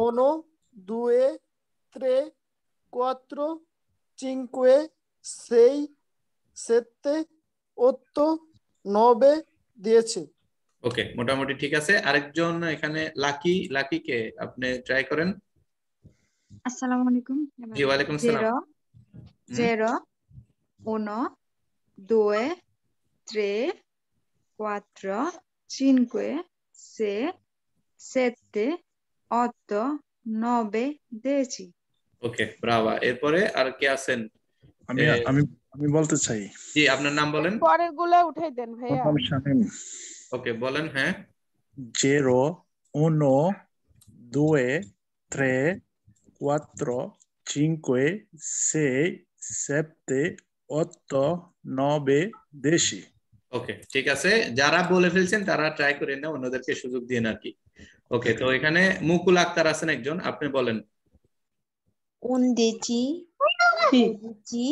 uno, due, tre, quattro, cinque, sei, sette, otto, nove, dieci. ওকে মোটামুটি ঠিক আছে। আরেকজন এখানে লাকি লাকি কে আপনি ট্রাই করেন। আসসালামু আলাইকুম। জি ওয়ালাইকুম সালাম zero zero uno due tre quattro cinque sei sette otto nove dieci ওকে ব্রাভা এরপরে আর কে আছেন আমি আমি আমি বলতে চাই জি আপনার নাম বলেন পরেরগুলা উঠাই দেন ভাইয়া ওকে বলেন হ্যাঁ zero uno due tre quattro cinque sei সেপ্তে অত্ত নবে দেশি। ওকে ঠিক আছে। যারা বলে ফেলছেন তারা ট্রাই করে না অন্যদেরকে সুযোগ দিন আর কি। ওকে তো এখানে মুকুল আক্তার আছেন একজন আপনি বলেন। উন্দেজি দিচি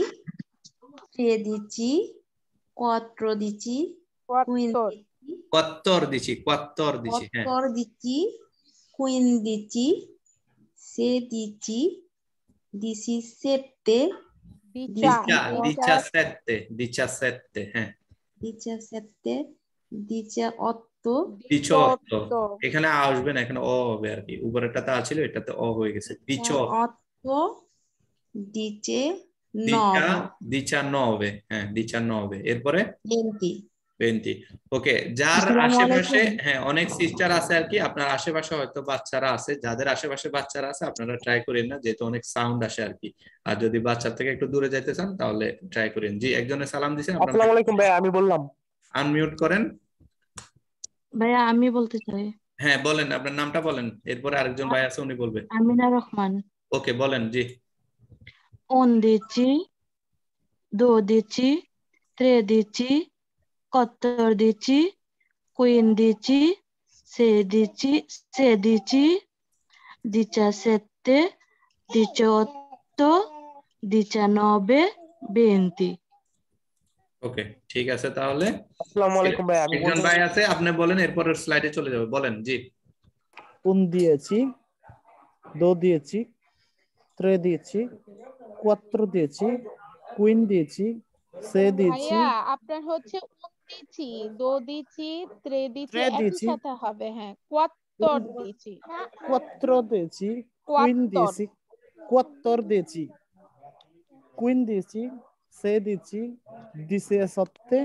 ট্রে দিচি কত্র দিচি কত্তর। দিচি কত্তর দিচি কত্তর দিচি হ্যাঁ। কুইন দিচি সে দিচি দিচি সেপ্তে 17 17 হ্যাঁ 17 18 18 এখানে আসবে না এখানে অ হবে আর কি উপরেরটাতে আছিল এটাতে অ হয়ে গেছে। 18 dice 9 19 হ্যাঁ 19 এরপরে? 20 বেন্তি ওকে যার আশেপাশে হ্যাঁ অনেক সিস্টার আছে আর কি আপনার আশেপাশে হয়তো বাচ্চারা আছে যাদের আশেপাশে বাচ্চারা আছে আপনারা ট্রাই করেন না যেহেতু অনেক সাউন্ড আসে আর কি। আর যদি বাচ্চার থেকে একটু দূরে যাইতে চান তাহলে ট্রাই করেন। জি একজনের সালাম দিছেন আসসালামু আলাইকুম ভাই আমি বললাম। আনমিউট করেন। ভাইয়া আমি বলতে চাই। হ্যাঁ বলেন আপনার নামটা বলেন এরপরে আরেকজন ভাই আছে উনি বলবে। আমিনা রহমান। ওকে বলেন জি। ওন দিচ্ছি দো দিচ্ছি ত্রে দিচ্ছি কত্তর দিচ্ছি কুইন দিছি সে দিচ্ছি সে দিচ্ছি দিচা সেতে দিচ দিচা নবে বেন্তি ওকে ঠিক আছে তাহলে। আসসালামু আলাইকুম ভাই আমি একজন ভাই আছে আপনি বলেন এরপরের স্লাইডে চলে যাবে। বলেন জি। কোন দিয়েছি? দো দিয়েছি ত্রে দিয়েছি কোয়াত্র দিয়েছি কুইন দিয়েছি সে দিয়েছি। আপনার হচ্ছে উন দিচ্ছি দো দিচ্ছি ত্রে দিচ্ছি ত্রে একই দিয়েছি। সাথে হবে হ্যাঁ কোয়াত্তর দিচ্ছি quattro দিয়েছি queen কোয়াত্তর দিয়েছি quattro দিয়েছি queen দিয়েছি সে দিয়েছি diciassette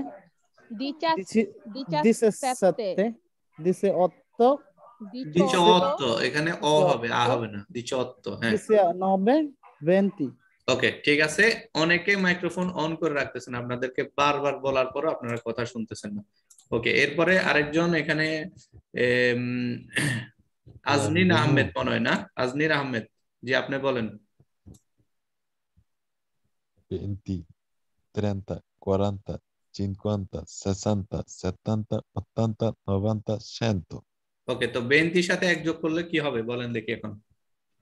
দিচাস dici দিচাসেত্তে diciassette diciotto দিচত্ব এখানে অ হবে আ হবে না দিচত্ব হ্যাঁ। diciannove venti ওকে ঠিক আছে। অনেকে মাইক্রোফোন অন করে রাখতেছেন আপনাদেরকে বারবার বলার পরও আপনারা কথা শুনতেছেন না। ওকে এরপরে আরেকজন এখানে এম, আজনিন আহমেদ মনে হয় না? আজনির আহমেদ জি আপনি বলেন। 20, 30, 40, 50, 60, 70, 80, 90, 100, ওকে তো বেন্তির সাথে এক যোগ করলে কি হবে? বলেন দেখি এখন।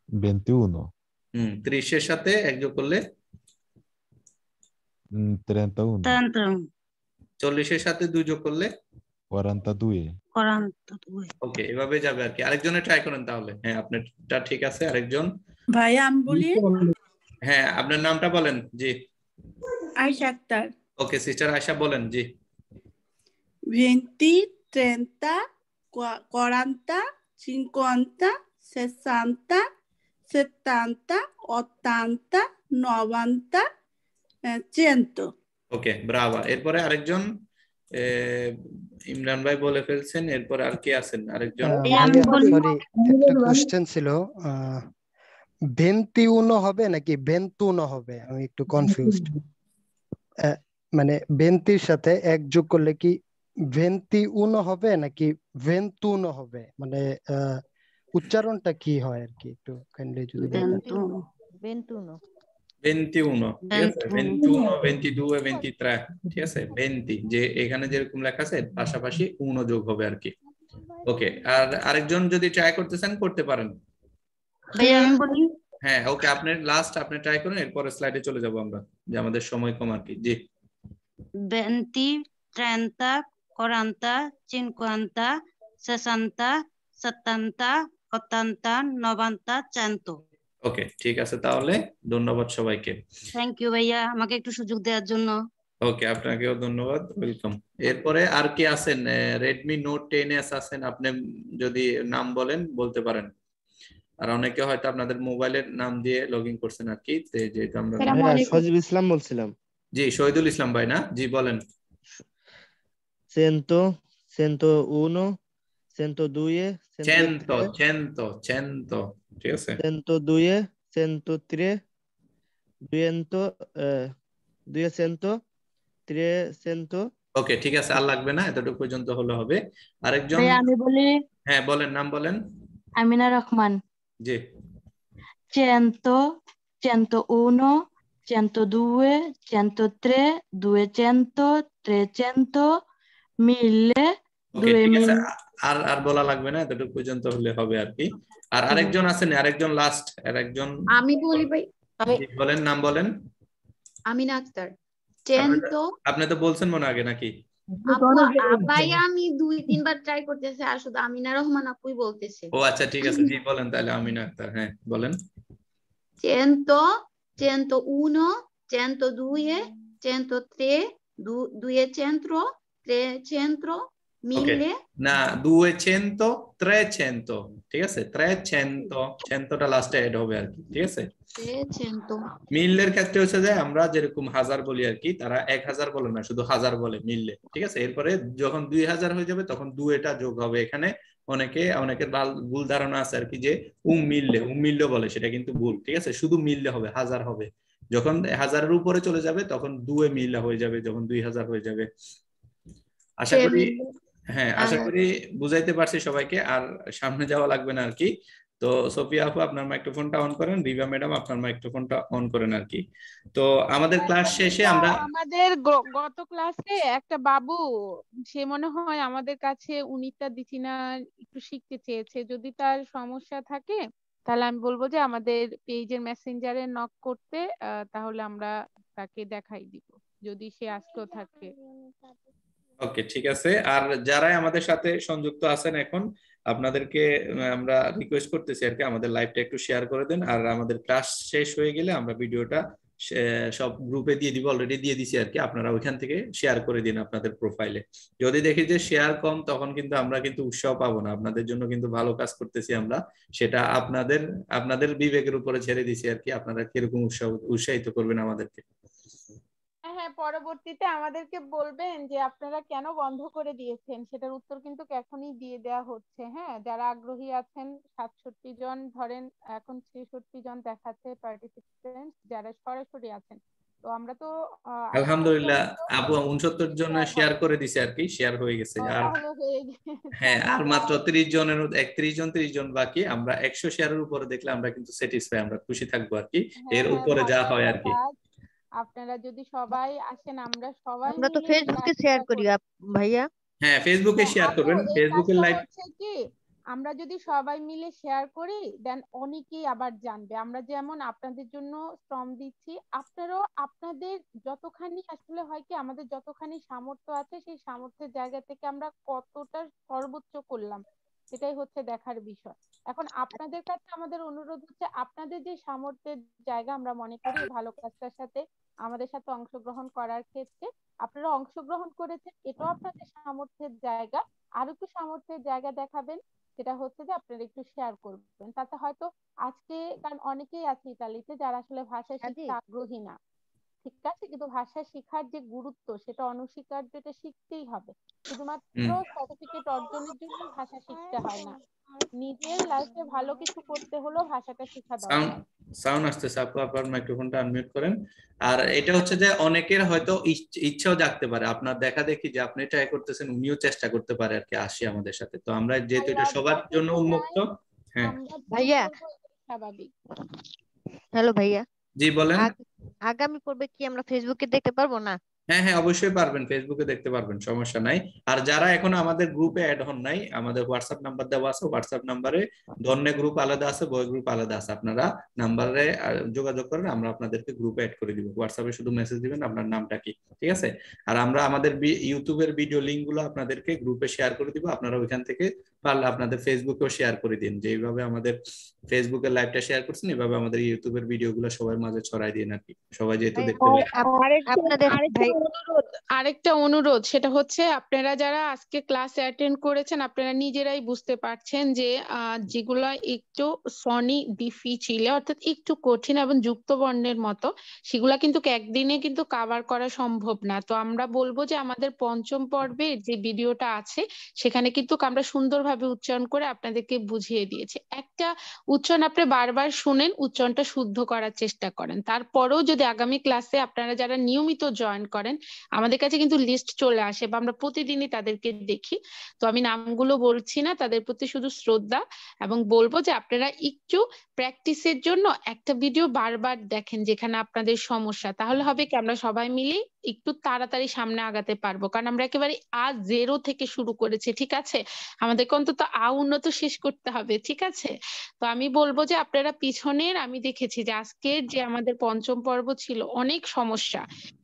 21, হুম। ত্রিশের সাথে একযোগ করলে? চল্লিশের সাথে দুই যোগ করলে? ওকে এভাবে যাবে আর কি। আরেকজনে ট্রাই করেন তাহলে। হ্যাঁ আপনারটা ঠিক আছে আরেকজন। ভাই আমি বলি? হ্যাঁ আপনার নামটা বলেন জি। আয়েশা আক্তার। ওকে সিস্টার আয়েশা বলেন জি। 20 30 40 50 60 setanta, ottanta, novanta, cento. ওকে ব্রাভা এরপরে আরেকজন ইমরান ভাই বলে ফেলছেন এরপরে আর কে আছেন? আরেকজন? একটা কোশ্চেন ছিল ভেন্তিউনো হবে নাকি ভেন্তুনো হবে? আমি একটু কনফিউজড মানে ভেন্তির সাথে এক যোগ করলে কি ভেন্তিউনো হবে নাকি ভেন্তুনো হবে? মানে আহ উচ্চারণটা কি হয় আর কি একটু কাইন্ডলি যদি. Ventuno. 21 ঠিক আছে? 21 22 23 ঠিক আছে? 20 যে এখানে যেরকম লেখা আছে পাশাপাশি উনো যোগ হবে আর কি ওকে আর আরেকজন যদি ট্রাই করতেছেন করতে পারেন। ভাইয়া আমি বলি। হ্যাঁ ওকে আপনি লাস্ট আপনি ট্রাই করুন এরপরে স্লাইডে চলে যাব আমরা যে আমাদের সময় কম আর কি জি। Venti trenta quaranta cinquanta sessanta settanta ওকে ঠিক আছে তাহলে ধন্যবাদ সবাইকে। থ্যাংক ইউ ভাইয়া আমাকে একটু সুযোগ দেওয়ার জন্য। ওকে আপনাকেও ধন্যবাদ ওয়েলকাম এরপরে আর কি আছেন? রেডমি নোট টেন এস আছেন আপনি যদি নাম বলেন বলতে পারেন। আর অনেকে হয়তো আপনাদের মোবাইলের নাম দিয়ে লগ ইন করছেন আর কি যেহেতু আমরা হ্যাঁ, হ্যাঁ, সজিব ইসলাম বলছিলাম। জি শহীদুল ইসলাম ভাই না? জি বলেন। সেন্তো সেন্তো উনো 102 100 100 100 ঠিক আছে 102 103 200 200 300 ওকে ঠিক আছে আর লাগবে না? এতটুকু পর্যন্ত হলো হবে। আরেকজন? আমি বলি হ্যাঁ বলেন নাম বলেন। আমিনা রহমান। জি। 100 101 102 103 200 300 1000 2000 আর আর বলা লাগবে না এতটুকু পর্যন্ত হলে হবে আর কি। আর আরেকজন আছেন আরেকজন লাস্ট আরেকজন আমি বলি ভাই বলেন নাম বলেন। আমিন আক্তার। 10 তো? আপনি তো বলছেন মনে আগে নাকি? ভাই আমি দুই তিনবার ট্রাই আর শুধু আমিনা রহমান আপুই বলতেছে। ও আচ্ছা ঠিক আছে জি বলেন তাহলে আমিনা আক্তার হ্যাঁ বলেন। 100 101 102 103 200 চেন্ত্র mille? না দুয়েচেন্তো ট্রেচেন্তো ঠিক আছে ট্রেচেন্তো চেন্টোটা লাস্টে এড হবে আর কি ঠিক আছে trecento. মিল্লের ক্ষেত্রে হচ্ছে যে আমরা যেরকম হাজার বলি আর কি তারা এক হাজার বলে না শুধু হাজার বলে মিললে ঠিক আছে এরপরে যখন দুই হাজার হয়ে যাবে তখন দুয়েটা যোগ হবে এখানে অনেকে অনেকের ভাল- ধারণা আছে আর কি যে উম মিললে উম মিললে বলে সেটা কিন্তু ভুল ঠিক আছে শুধু মিললে হবে হাজার হবে যখন হাজারের উপরে চলে যাবে তখন দুয়ে মিল্লা হয়ে যাবে যখন দুই হাজার হয়ে যাবে আশা করি হ্যাঁ আশা করি বুঝাইতে পারছি সবাইকে আর সামনে যাওয়া লাগবে না আর কি। তো সোফিয়া আপু আপনার মাইক্রোফোনটা অন করেন রিভা ম্যাডাম আপনার মাইক্রোফোনটা অন করেন আর কি। তো আমাদের ক্লাস শেষে আমরা আমাদের গত ক্লাসে একটা বাবু সে মনে হয় আমাদের কাছে উনিটটা দিচ্ছি না একটু শিখতে চেয়েছে। যদি তার সমস্যা থাকে তাহলে আমি বলব যে আমাদের পেজের মেসেঞ্জারে নক করতে আহ, তাহলে আমরা তাকে দেখাই দিব যদি সে আজকেও থাকে। ওকে, ঠিক আছে। আর যারাই আমাদের সাথে সংযুক্ত আছেন এখন, আপনাদেরকে আমরা রিকোয়েস্ট করতেছি আর কি, আমাদের লাইভটা একটু শেয়ার করে দেন। আর আমাদের ক্লাস শেষ হয়ে গেলে আমরা ভিডিওটা সব গ্রুপে দিয়ে দিব অলরেডি দিয়ে দিছি আর কি। আপনারা ওইখান থেকে শেয়ার করে দিন আপনাদের প্রোফাইলে যদি দেখি যে শেয়ার কম, তখন কিন্তু আমরা কিন্তু উৎসাহ পাবো না। আপনাদের জন্য কিন্তু ভালো কাজ করতেছি আমরা। সেটা আপনাদের আপনাদের বিবেকের উপরে ছেড়ে দিছি আর কি। আপনারা কীরকম উৎসাহ, উৎসাহিত করবেন আমাদেরকে? হ্যাঁ হ্যাঁ পরবর্তীতে আমাদেরকে বলবেন যে আপনারা কেন বন্ধ করে দিয়েছেন? সেটার উত্তর কিন্তু এখনই দিয়ে দেওয়া হচ্ছে। হ্যাঁ যারা আগ্রহী আছেন সাতষট্টি জন ধরেন এখন ছেষট্টি জন দেখাচ্ছে পার্টিসিপেন্ট যারা সরাসরি আছেন। তো আমরা তো আলহামদুলিল্লাহ আপু উনসত্তর জন শেয়ার করে দিছে আর কি শেয়ার হয়ে গেছে। আর হয়ে হ্যাঁ আর মাত্র ত্রিশ জনের একত্রিশ জন ত্রিশ জন বাকি আমরা একশো শেয়ারের উপরে দেখলে আমরা কিন্তু স্যাটিসফাই আমরা খুশি থাকব আর কি। এর হ্যাঁ, উপরে যা হয় আর কি। আপনারা যদি সবাই আসেন আমরা সবাই আমরা তো ফেসবুকে শেয়ার করি ভাইয়া। হ্যাঁ ফেসবুকে শেয়ার করবেন এই ফেসবুকের লাইভ হচ্ছে কি আমরা যদি সবাই মিলে শেয়ার করি দেন অনেকেই আবার জানবে। আমরা যেমন আপনাদের জন্য শ্রম দিচ্ছি আপনারাও আপনাদের যতখানি আসলে হয় কি আমাদের যতখানি সামর্থ্য আছে সেই সামর্থ্যের জায়গা থেকে আমরা কতটা সর্বোচ্চ করলাম সেটাই হচ্ছে দেখার বিষয়। এখন আপনাদের কাছে আমাদের অনুরোধ হচ্ছে আপনাদের যে সামর্থ্যের জায়গা আমরা মনে করি ভালো কাজটার সাথে আমাদের সাথে অংশগ্রহণ করার ক্ষেত্রে আপনারা অংশগ্রহণ করেছেন এটাও আপনাদের সামর্থ্যের জায়গা। আর একটু সামর্থ্যের জায়গা দেখাবেন সেটা হচ্ছে যে আপনারা একটু শেয়ার করবেন। তাতে হয়তো আজকে কারণ অনেকেই আছে ইতালিতে যারা আসলে ভাষা শিখতে আগ্রহী না। ঠিক আছে? কিন্তু ভাষা শেখার যে গুরুত্ব সেটা অনস্বীকার্য এটা শিখতেই হবে। শুধুমাত্র। সার্টিফিকেট অর্জনের জন্য ভাষা শিখতে হয় না। নিজের লাইফে ভালো কিছু করতে হলেও ভাষাটা শেখা দরকার। সাউন্ড আসতেছে আপু আপনার মাইক্রোফোনটা আনমিউট করেন। আর এটা হচ্ছে যে অনেকের হয়তো ইচ্ছাও জাগতে পারে। আপনার দেখা দেখি যে আপনি ট্রাই করতেছেন উনিও চেষ্টা করতে পারে আর কি আসি আমাদের সাথে। তো আমরা যেহেতু এটা সবার জন্য উন্মুক্ত হ্যাঁ। ভাইয়া। স্বাভাবিক হ্যালো ভাইয়া। জি বলেন। আগামী পর্বে কি আমরা ফেসবুকে দেখতে পারব না? হ্যাঁ হ্যাঁ অবশ্যই পারবেন ফেসবুকে দেখতে পারবেন, সমস্যা নাই। আর যারা এখনও আমাদের গ্রুপে অ্যাড হন নাই, আমাদের হোয়াটসঅ্যাপ নাম্বার দেওয়া আছে হোয়াটসঅ্যাপ নাম্বারে ধন্যে গ্রুপ আলাদা আছে বয় গ্রুপ আলাদা আছে। আপনারা নাম্বারে যোগাযোগ করেন, আমরা আপনাদেরকে গ্রুপে অ্যাড করে দিব। হোয়াটসঅ্যাপে শুধু মেসেজ দিবেন, আপনার নামটা কি, ঠিক আছে? আর আমরা আমাদের ইউটিউবের ভিডিও লিংকগুলো আপনাদেরকে গ্রুপে শেয়ার করে দিব, আপনারা ওইখান থেকে পারলে আপনাদের ফেসবুকেও শেয়ার করে দিন। যেভাবে আমাদের ফেসবুকের লাইভটা শেয়ার করছেন এইভাবে আমাদের ইউটিউবের ভিডিওগুলো সবার মাঝে ছড়াই দিন আর কি। সবাই যেহেতু দেখতে আরেকটা অনুরোধ আরেকটা অনুরোধ সেটা হচ্ছে আপনারা যারা আজকে ক্লাস অ্যাটেন্ড করেছেন আপনারা নিজেরাই বুঝতে পারছেন যে যেগুলা একটু সনি ডিফিচিলে অর্থাৎ একটু কঠিন এবং যুক্ত বর্ণের মতো সেগুলা কিন্তু একদিনে কিন্তু কাভার করা সম্ভব না। তো আমরা বলব যে আমাদের পঞ্চম পর্বের যে ভিডিওটা আছে সেখানে কিন্তু আমরা সুন্দরভাবে উচ্চারণ করে আপনাদেরকে বুঝিয়ে দিয়েছি। একটা উচ্চারণ আপনি বারবার শুনেন, উচ্চারণটা শুদ্ধ করার চেষ্টা করেন। তারপরেও যদি আগামী ক্লাসে আপনারা যারা নিয়মিত জয়েন করেন, আমাদের কাছে কিন্তু লিস্ট চলে আসে বা আমরা প্রতিদিনই তাদেরকে দেখি। তো আমি নামগুলো বলছি না, তাদের প্রতি শুধু শ্রদ্ধা এবং বলব যে আপনারা একটু প্র্যাকটিসের জন্য একটা ভিডিও বারবার দেখেন যেখানে আপনাদের সমস্যা। তাহলে হবে কি, আমরা সবাই মিলে একটু তাড়াতাড়ি সামনে আগাতে পারব। কারণ আমরা একেবারে আ জেরো থেকে শুরু করেছি, ঠিক আছে? আমাদেরকে অন্তত আ উন্নত শেষ করতে হবে, ঠিক আছে? তো আমি বলব যে আপনারা পিছনের, আমি দেখেছি যে আজকের যে আমাদের পঞ্চম পর্ব ছিল, অনেক সমস্যা।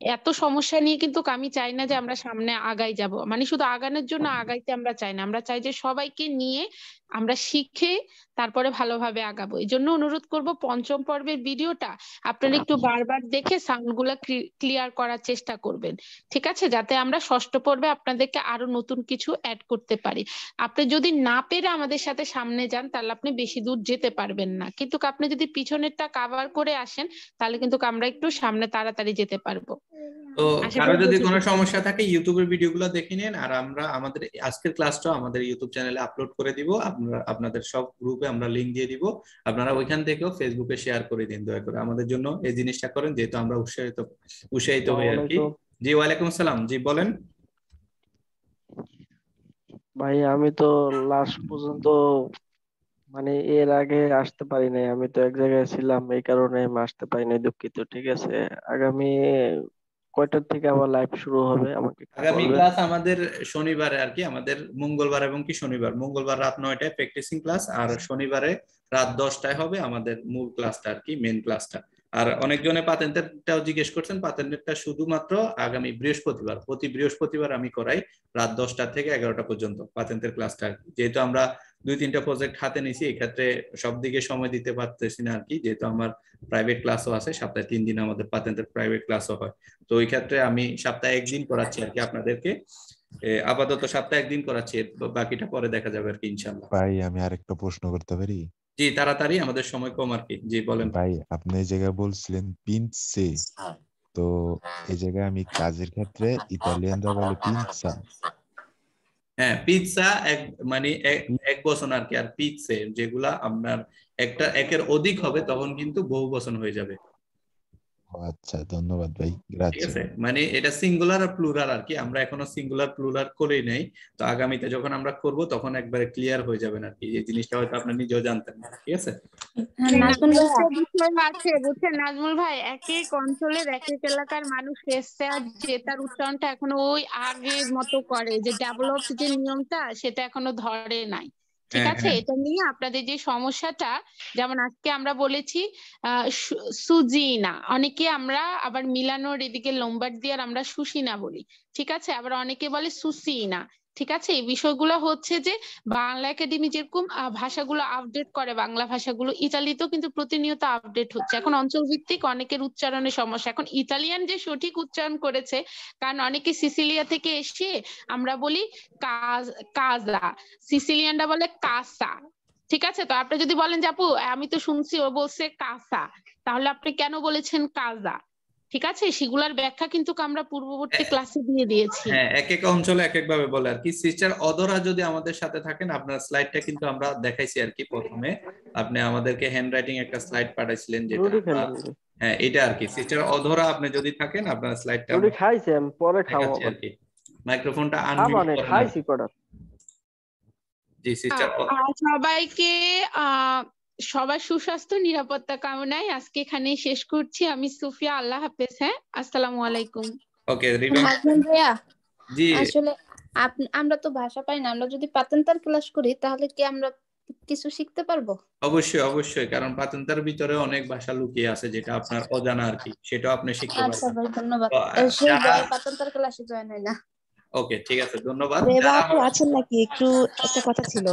এত সমস্যা নিয়ে কিন্তু আমি চাই না যে আমরা সামনে আগাই যাব। মানে শুধু আগানোর জন্য আগাইতে আমরা চাই না। আমরা চাই যে সবাইকে নিয়ে আমরা শিখে তারপরে ভালোভাবে আগাবো। এই জন্য অনুরোধ করব পঞ্চম পর্বের ভিডিওটা আপনারা একটু বারবার দেখে সাউন্ডগুলা ক্লিয়ার করার চেষ্টা করবেন ঠিক আছে? যাতে আমরা ষষ্ঠ পর্বে আপনাদেরকে আরও নতুন কিছু অ্যাড করতে পারি। আপনি যদি না পেরে আমাদের সাথে সামনে যান তাহলে আপনি বেশি দূর যেতে পারবেন না। কিন্তু আপনি যদি পিছনেরটা কাভার করে আসেন তাহলে কিন্তু আমরা একটু সামনে তাড়াতাড়ি যেতে পারব। তো কারও যদি কোনো সমস্যা থাকে ইউটিউবের ভিডিওগুলো দেখে নিন আর আমরা আমাদের আজকের ক্লাসটা আমাদের ইউটিউব চ্যানেলে আপলোড করে দিব। আপনারা আপনাদের সব গ্রুপে আমরা লিংক দিয়ে দিব। আপনারা ওইখান থেকেও ফেসবুকে শেয়ার করে দিন দয়া করে। আমাদের জন্য এই জিনিসটা করেন যেহেতু আমরা উৎসাহিত উৎসাহিত হই আর কি। জি ওয়ালাইকুম আসসালাম। জি বলেন। ভাই আমি তো লাস্ট পর্যন্ত মানে এর আগে আসতে পারি নাই। আমি তো এক জায়গায় ছিলাম এই কারণে আমি আসতে পারি নাই দুঃখিত ঠিক আছে? আগামী কয়টার থেকে আবার লাইভ শুরু হবে? আমাকে আগামী ক্লাস আমাদের শনিবারে আর কি আমাদের মঙ্গলবার এবং কি শনিবার? মঙ্গলবার রাত নয়টায় প্র্যাকটিসিং ক্লাস আর শনিবারে রাত দশটায় হবে আমাদের মূল ক্লাসটা আর কি মেন ক্লাসটা আর অনেকজনে পাতেন্টেরটাও জিজ্ঞেস করছেন পাতেন্টেরটা শুধুমাত্র আগামী বৃহস্পতিবার, প্রতি বৃহস্পতিবার আমি করাই রাত দশটা থেকে এগারোটা পর্যন্ত পাতেন্টের ক্লাসটা। যেহেতু আমরা দুই, তিনটা প্রজেক্ট হাতে নিছি এক্ষেত্রে সব দিকে সময় দিতে পারতেছি না আর কি। যেহেতু আমার প্রাইভেট ক্লাসও আছে, সপ্তাহে তিন দিন আমাদের পাতেন্টের প্রাইভেট ক্লাসও হয়। তো ওই ক্ষেত্রে আমি সপ্তাহে একদিন করাচ্ছি আর কি আপনাদেরকে। আপাতত সপ্তাহে একদিন করাচ্ছি বাকিটা পরে দেখা যাবে আর কি ইনশাল্লাহ ভাই, আমি আরেকটা প্রশ্ন করতে পারি? জি তাড়াতাড়ি আমাদের সময় কম আর কি। জি বলেন। ভাই আপনি এই জায়গায় বলছিলেন পিনসে তো এই জায়গায় আমি কাজের ক্ষেত্রে ইতালিয়ানরা বলে পিনসা হ্যাঁ পিৎসা এক মানে এক- বছর আর কি। আর পিৎসে যেগুলা আপনার একটা একের অধিক হবে তখন কিন্তু বহু বচন হয়ে যাবে। আচ্ছা ধন্যবাদ ভাই ঠিক আছে। মানে এটা সিঙ্গুলার আর প্লুরাল আর কি আমরা এখনও সিঙ্গুলার প্লুরাল করেই নাই। তো আগামীতে যখন আমরা করব তখন একবারে ক্লিয়ার হয়ে যাবেন আর কি। এই জিনিসটা হয়তো আপনি নিজেও জানতেন না ঠিক আছে? হ্যাঁ, নাজমুল ভাইয়া বিষয় আছে বুঝছেন নাজমুল ভাই এক এক অঞ্চলের এক এক এলাকার মানুষ এসছে আর যে তার উচ্চারণটা এখনও ওই আগের মতো করে যে ডেভেলপ যে নিয়মটা সেটা এখনও ধরে নাই। ঠিক হ্যাঁ, আছে? হ্যাঁ। এটা নিয়ে আপনাদের যে সমস্যাটা যেমন আজকে আমরা বলেছি সুজিনা অনেকে আমরা আবার মিলানোর এদিকে লোম্বার দিয়ে আর আমরা সুসিনা বলি ঠিক আছে? আবার অনেকে বলে সুসিনা। ঠিক আছে? এই বিষয়গুলো হচ্ছে যে বাংলা একাডেমি যেরকম ভাষাগুলো আপডেট করে, বাংলা ভাষাগুলো, ইতালিতেও কিন্তু প্রতিনিয়ত আপডেট হচ্ছে। এখন অঞ্চল ভিত্তিক অনেকের উচ্চারণের সমস্যা। এখন ইতালিয়ান যে সঠিক উচ্চারণ করেছে, কারণ অনেকে সিসিলিয়া থেকে এসে আমরা বলি কাজ- কাজা। সিসিলিয়ানরা বলে কাসা। ঠিক আছে? তো আপনি যদি বলেন যে, আপু, আমি তো শুনছি, ও বলছে কাসা। তাহলে আপনি কেন বলেছেন কাজা? ঠিক আছে? সেগুলার ব্যাখ্যা কিন্তু আমরা পূর্ববর্তী ক্লাসে দিয়ে দিয়েছি। হ্যাঁ এক এক অঞ্চলে এক এক ভাবে বলে আর কি। সিস্টার অদরা যদি আমাদের সাথে থাকেন আপনার স্লাইডটা কিন্তু আমরা দেখাইছি আর কি প্রথমে। আপনি আমাদেরকে হ্যান্ড রাইটিং একটা স্লাইড পাঠাইছিলেন যেটা হ্যাঁ এটা আর কি। সিস্টার অধরা আপনি যদি থাকেন আপনার স্লাইডটা রুটি খাইছি আমি পরে খাব আর কি। মাইক্রোফোনটা আনমিউট না করেন খাইছি কটা। জি সিস্টার সবাইকে আহ সবার সুস্বাস্থ্য নিরাপত্তা কামনায় আজকে এখানেই শেষ করছি। আমি সুফিয়া আল্লাহ হাফেজ হ্যাঁ? আসসালামু আলাইকুম। ওকে ভাইয়া জি। আসলে আমরা তো ভাষা পাই না আমরা যদি পাতেন্তার ক্লাস করি তাহলে কি আমরা কিছু শিখতে পারব? অবশ্যই অবশ্যই কারণ পাতেন্তার ভিতরে অনেক ভাষা লুকিয়ে আছে যেটা আপনার অজানা আর কি সেটাও আপনি শিখতে আচ্ছা পারবেন। ভাই ধন্যবাদ। পাতেন্তার ক্লাসে জয়েন হয় না ওকে ঠিক আছে ধন্যবাদ। আপু আছেন নাকি? একটু একটা কথা ছিল।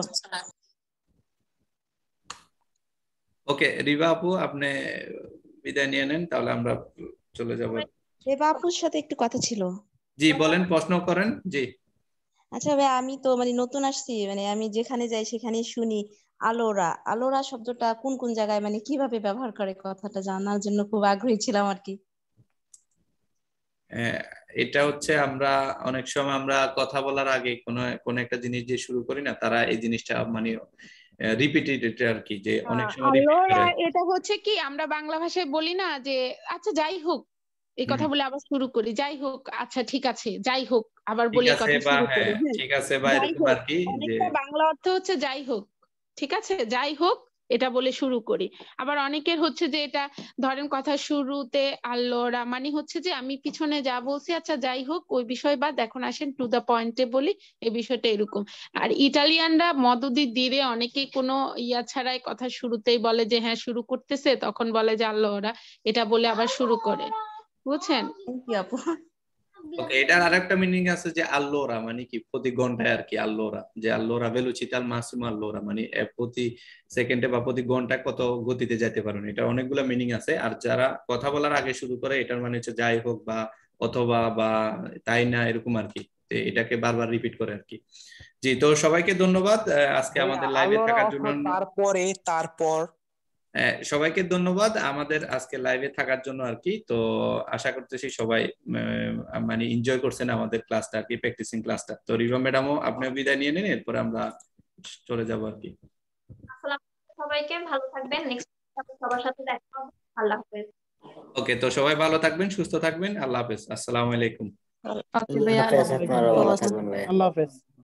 ওকে রিবা আপু আপনি বিদায় নিয়ে নেন তাহলে আমরা চলে যাব। রেবা আপুর সাথে একটু কথা ছিল। জি বলেন প্রশ্ন করেন জি। আচ্ছা ভাই আমি তো মানে নতুন আসছি মানে আমি যেখানে যাই সেখানে শুনি আলোরা। আলোরা শব্দটা কোন কোন জায়গায় মানে কীভাবে ব্যবহার করে কথাটা জানার জন্য খুব আগ্রহী ছিলাম আর কি। এটা হচ্ছে আমরা অনেক সময় আমরা কথা বলার আগে কোনো কোনো একটা জিনিস যে শুরু করি না তারা এই জিনিসটা মানে রিপিটেড আর কি যে অনেক সময় করে। এটা হচ্ছে কি আমরা বাংলা ভাষায় বলি না যে আচ্ছা যাই হোক এই কথা বলে আবার শুরু করি যাই হোক আচ্ছা ঠিক আছে যাই হোক আবার বলি কথা শুরু করি হ্যাঁ হ্যাঁ ঠিক আছে বা এরকম আর কি যে বাংলা অর্থ হচ্ছে যাই হোক ঠিক আছে যাই হোক এটা বলে শুরু করি। আবার অনেকের হচ্ছে যে এটা ধরেন কথা শুরুতে আল্লোরা মানে হচ্ছে যে আমি পিছনে যা বলছি আচ্ছা যাই হোক, ওই বিষয় বাদ, এখন আসেন টু দা পয়েন্টে বলি, এই বিষয়টা এরকম। আর ইটালিয়ানরা মদদি দিরে অনেকেই কোনো ইয়া ছাড়াই কথা শুরুতেই বলে যে হ্যাঁ শুরু করতেছে, তখন বলে যে আল্লোরা, এটা বলে আবার শুরু করে। বুঝছেন? আপু। ওকে এটার আরেকটা মিনিং আছে যে আল্লোরা মানে কি? প্রতি ঘন্টায় আর কি আল্লোরা। যে আল্লোরা মাসুম আল্লোরা মানে প্রতি সেকেন্ডে বা প্রতি ঘন্টায় কত গতিতে যেতে পারেন? এটা অনেকগুলো মিনিং আছে। আর যারা কথা বলার আগে শুরু করে এটার মানে হচ্ছে যাই হোক বা অথবা বা তাই না এরকম আর কি। এটাকে বারবার রিপিট করে আর কি। জি তো সবাইকে ধন্যবাদ। আজকে আমাদের লাইভে থাকার জন্য তারপরে তারপর হ্যাঁ, সবাইকে ধন্যবাদ আমাদের আজকে লাইভে থাকার জন্য আর কি। তো আশা করতেছি সবাই মানে এনজয় করছেন আমাদের ক্লাসটা আর কি প্র্যাকটিসিং ক্লাসটা তো রিভা ম্যাডামও আপনিও বিদায় নিয়ে নিন এরপরে আমরা চলে যাব আর কি। সবাইকে ভালো থাকবেন। নেক্সট সবার সাথে দেখা হবে। আল্লাহ হাফেজ। ওকে তো সবাই ভালো থাকবেন সুস্থ থাকবেন। আল্লাহ হাফেজ। আসসালামু আলাইকুম। আল্লাহ হাফেজ।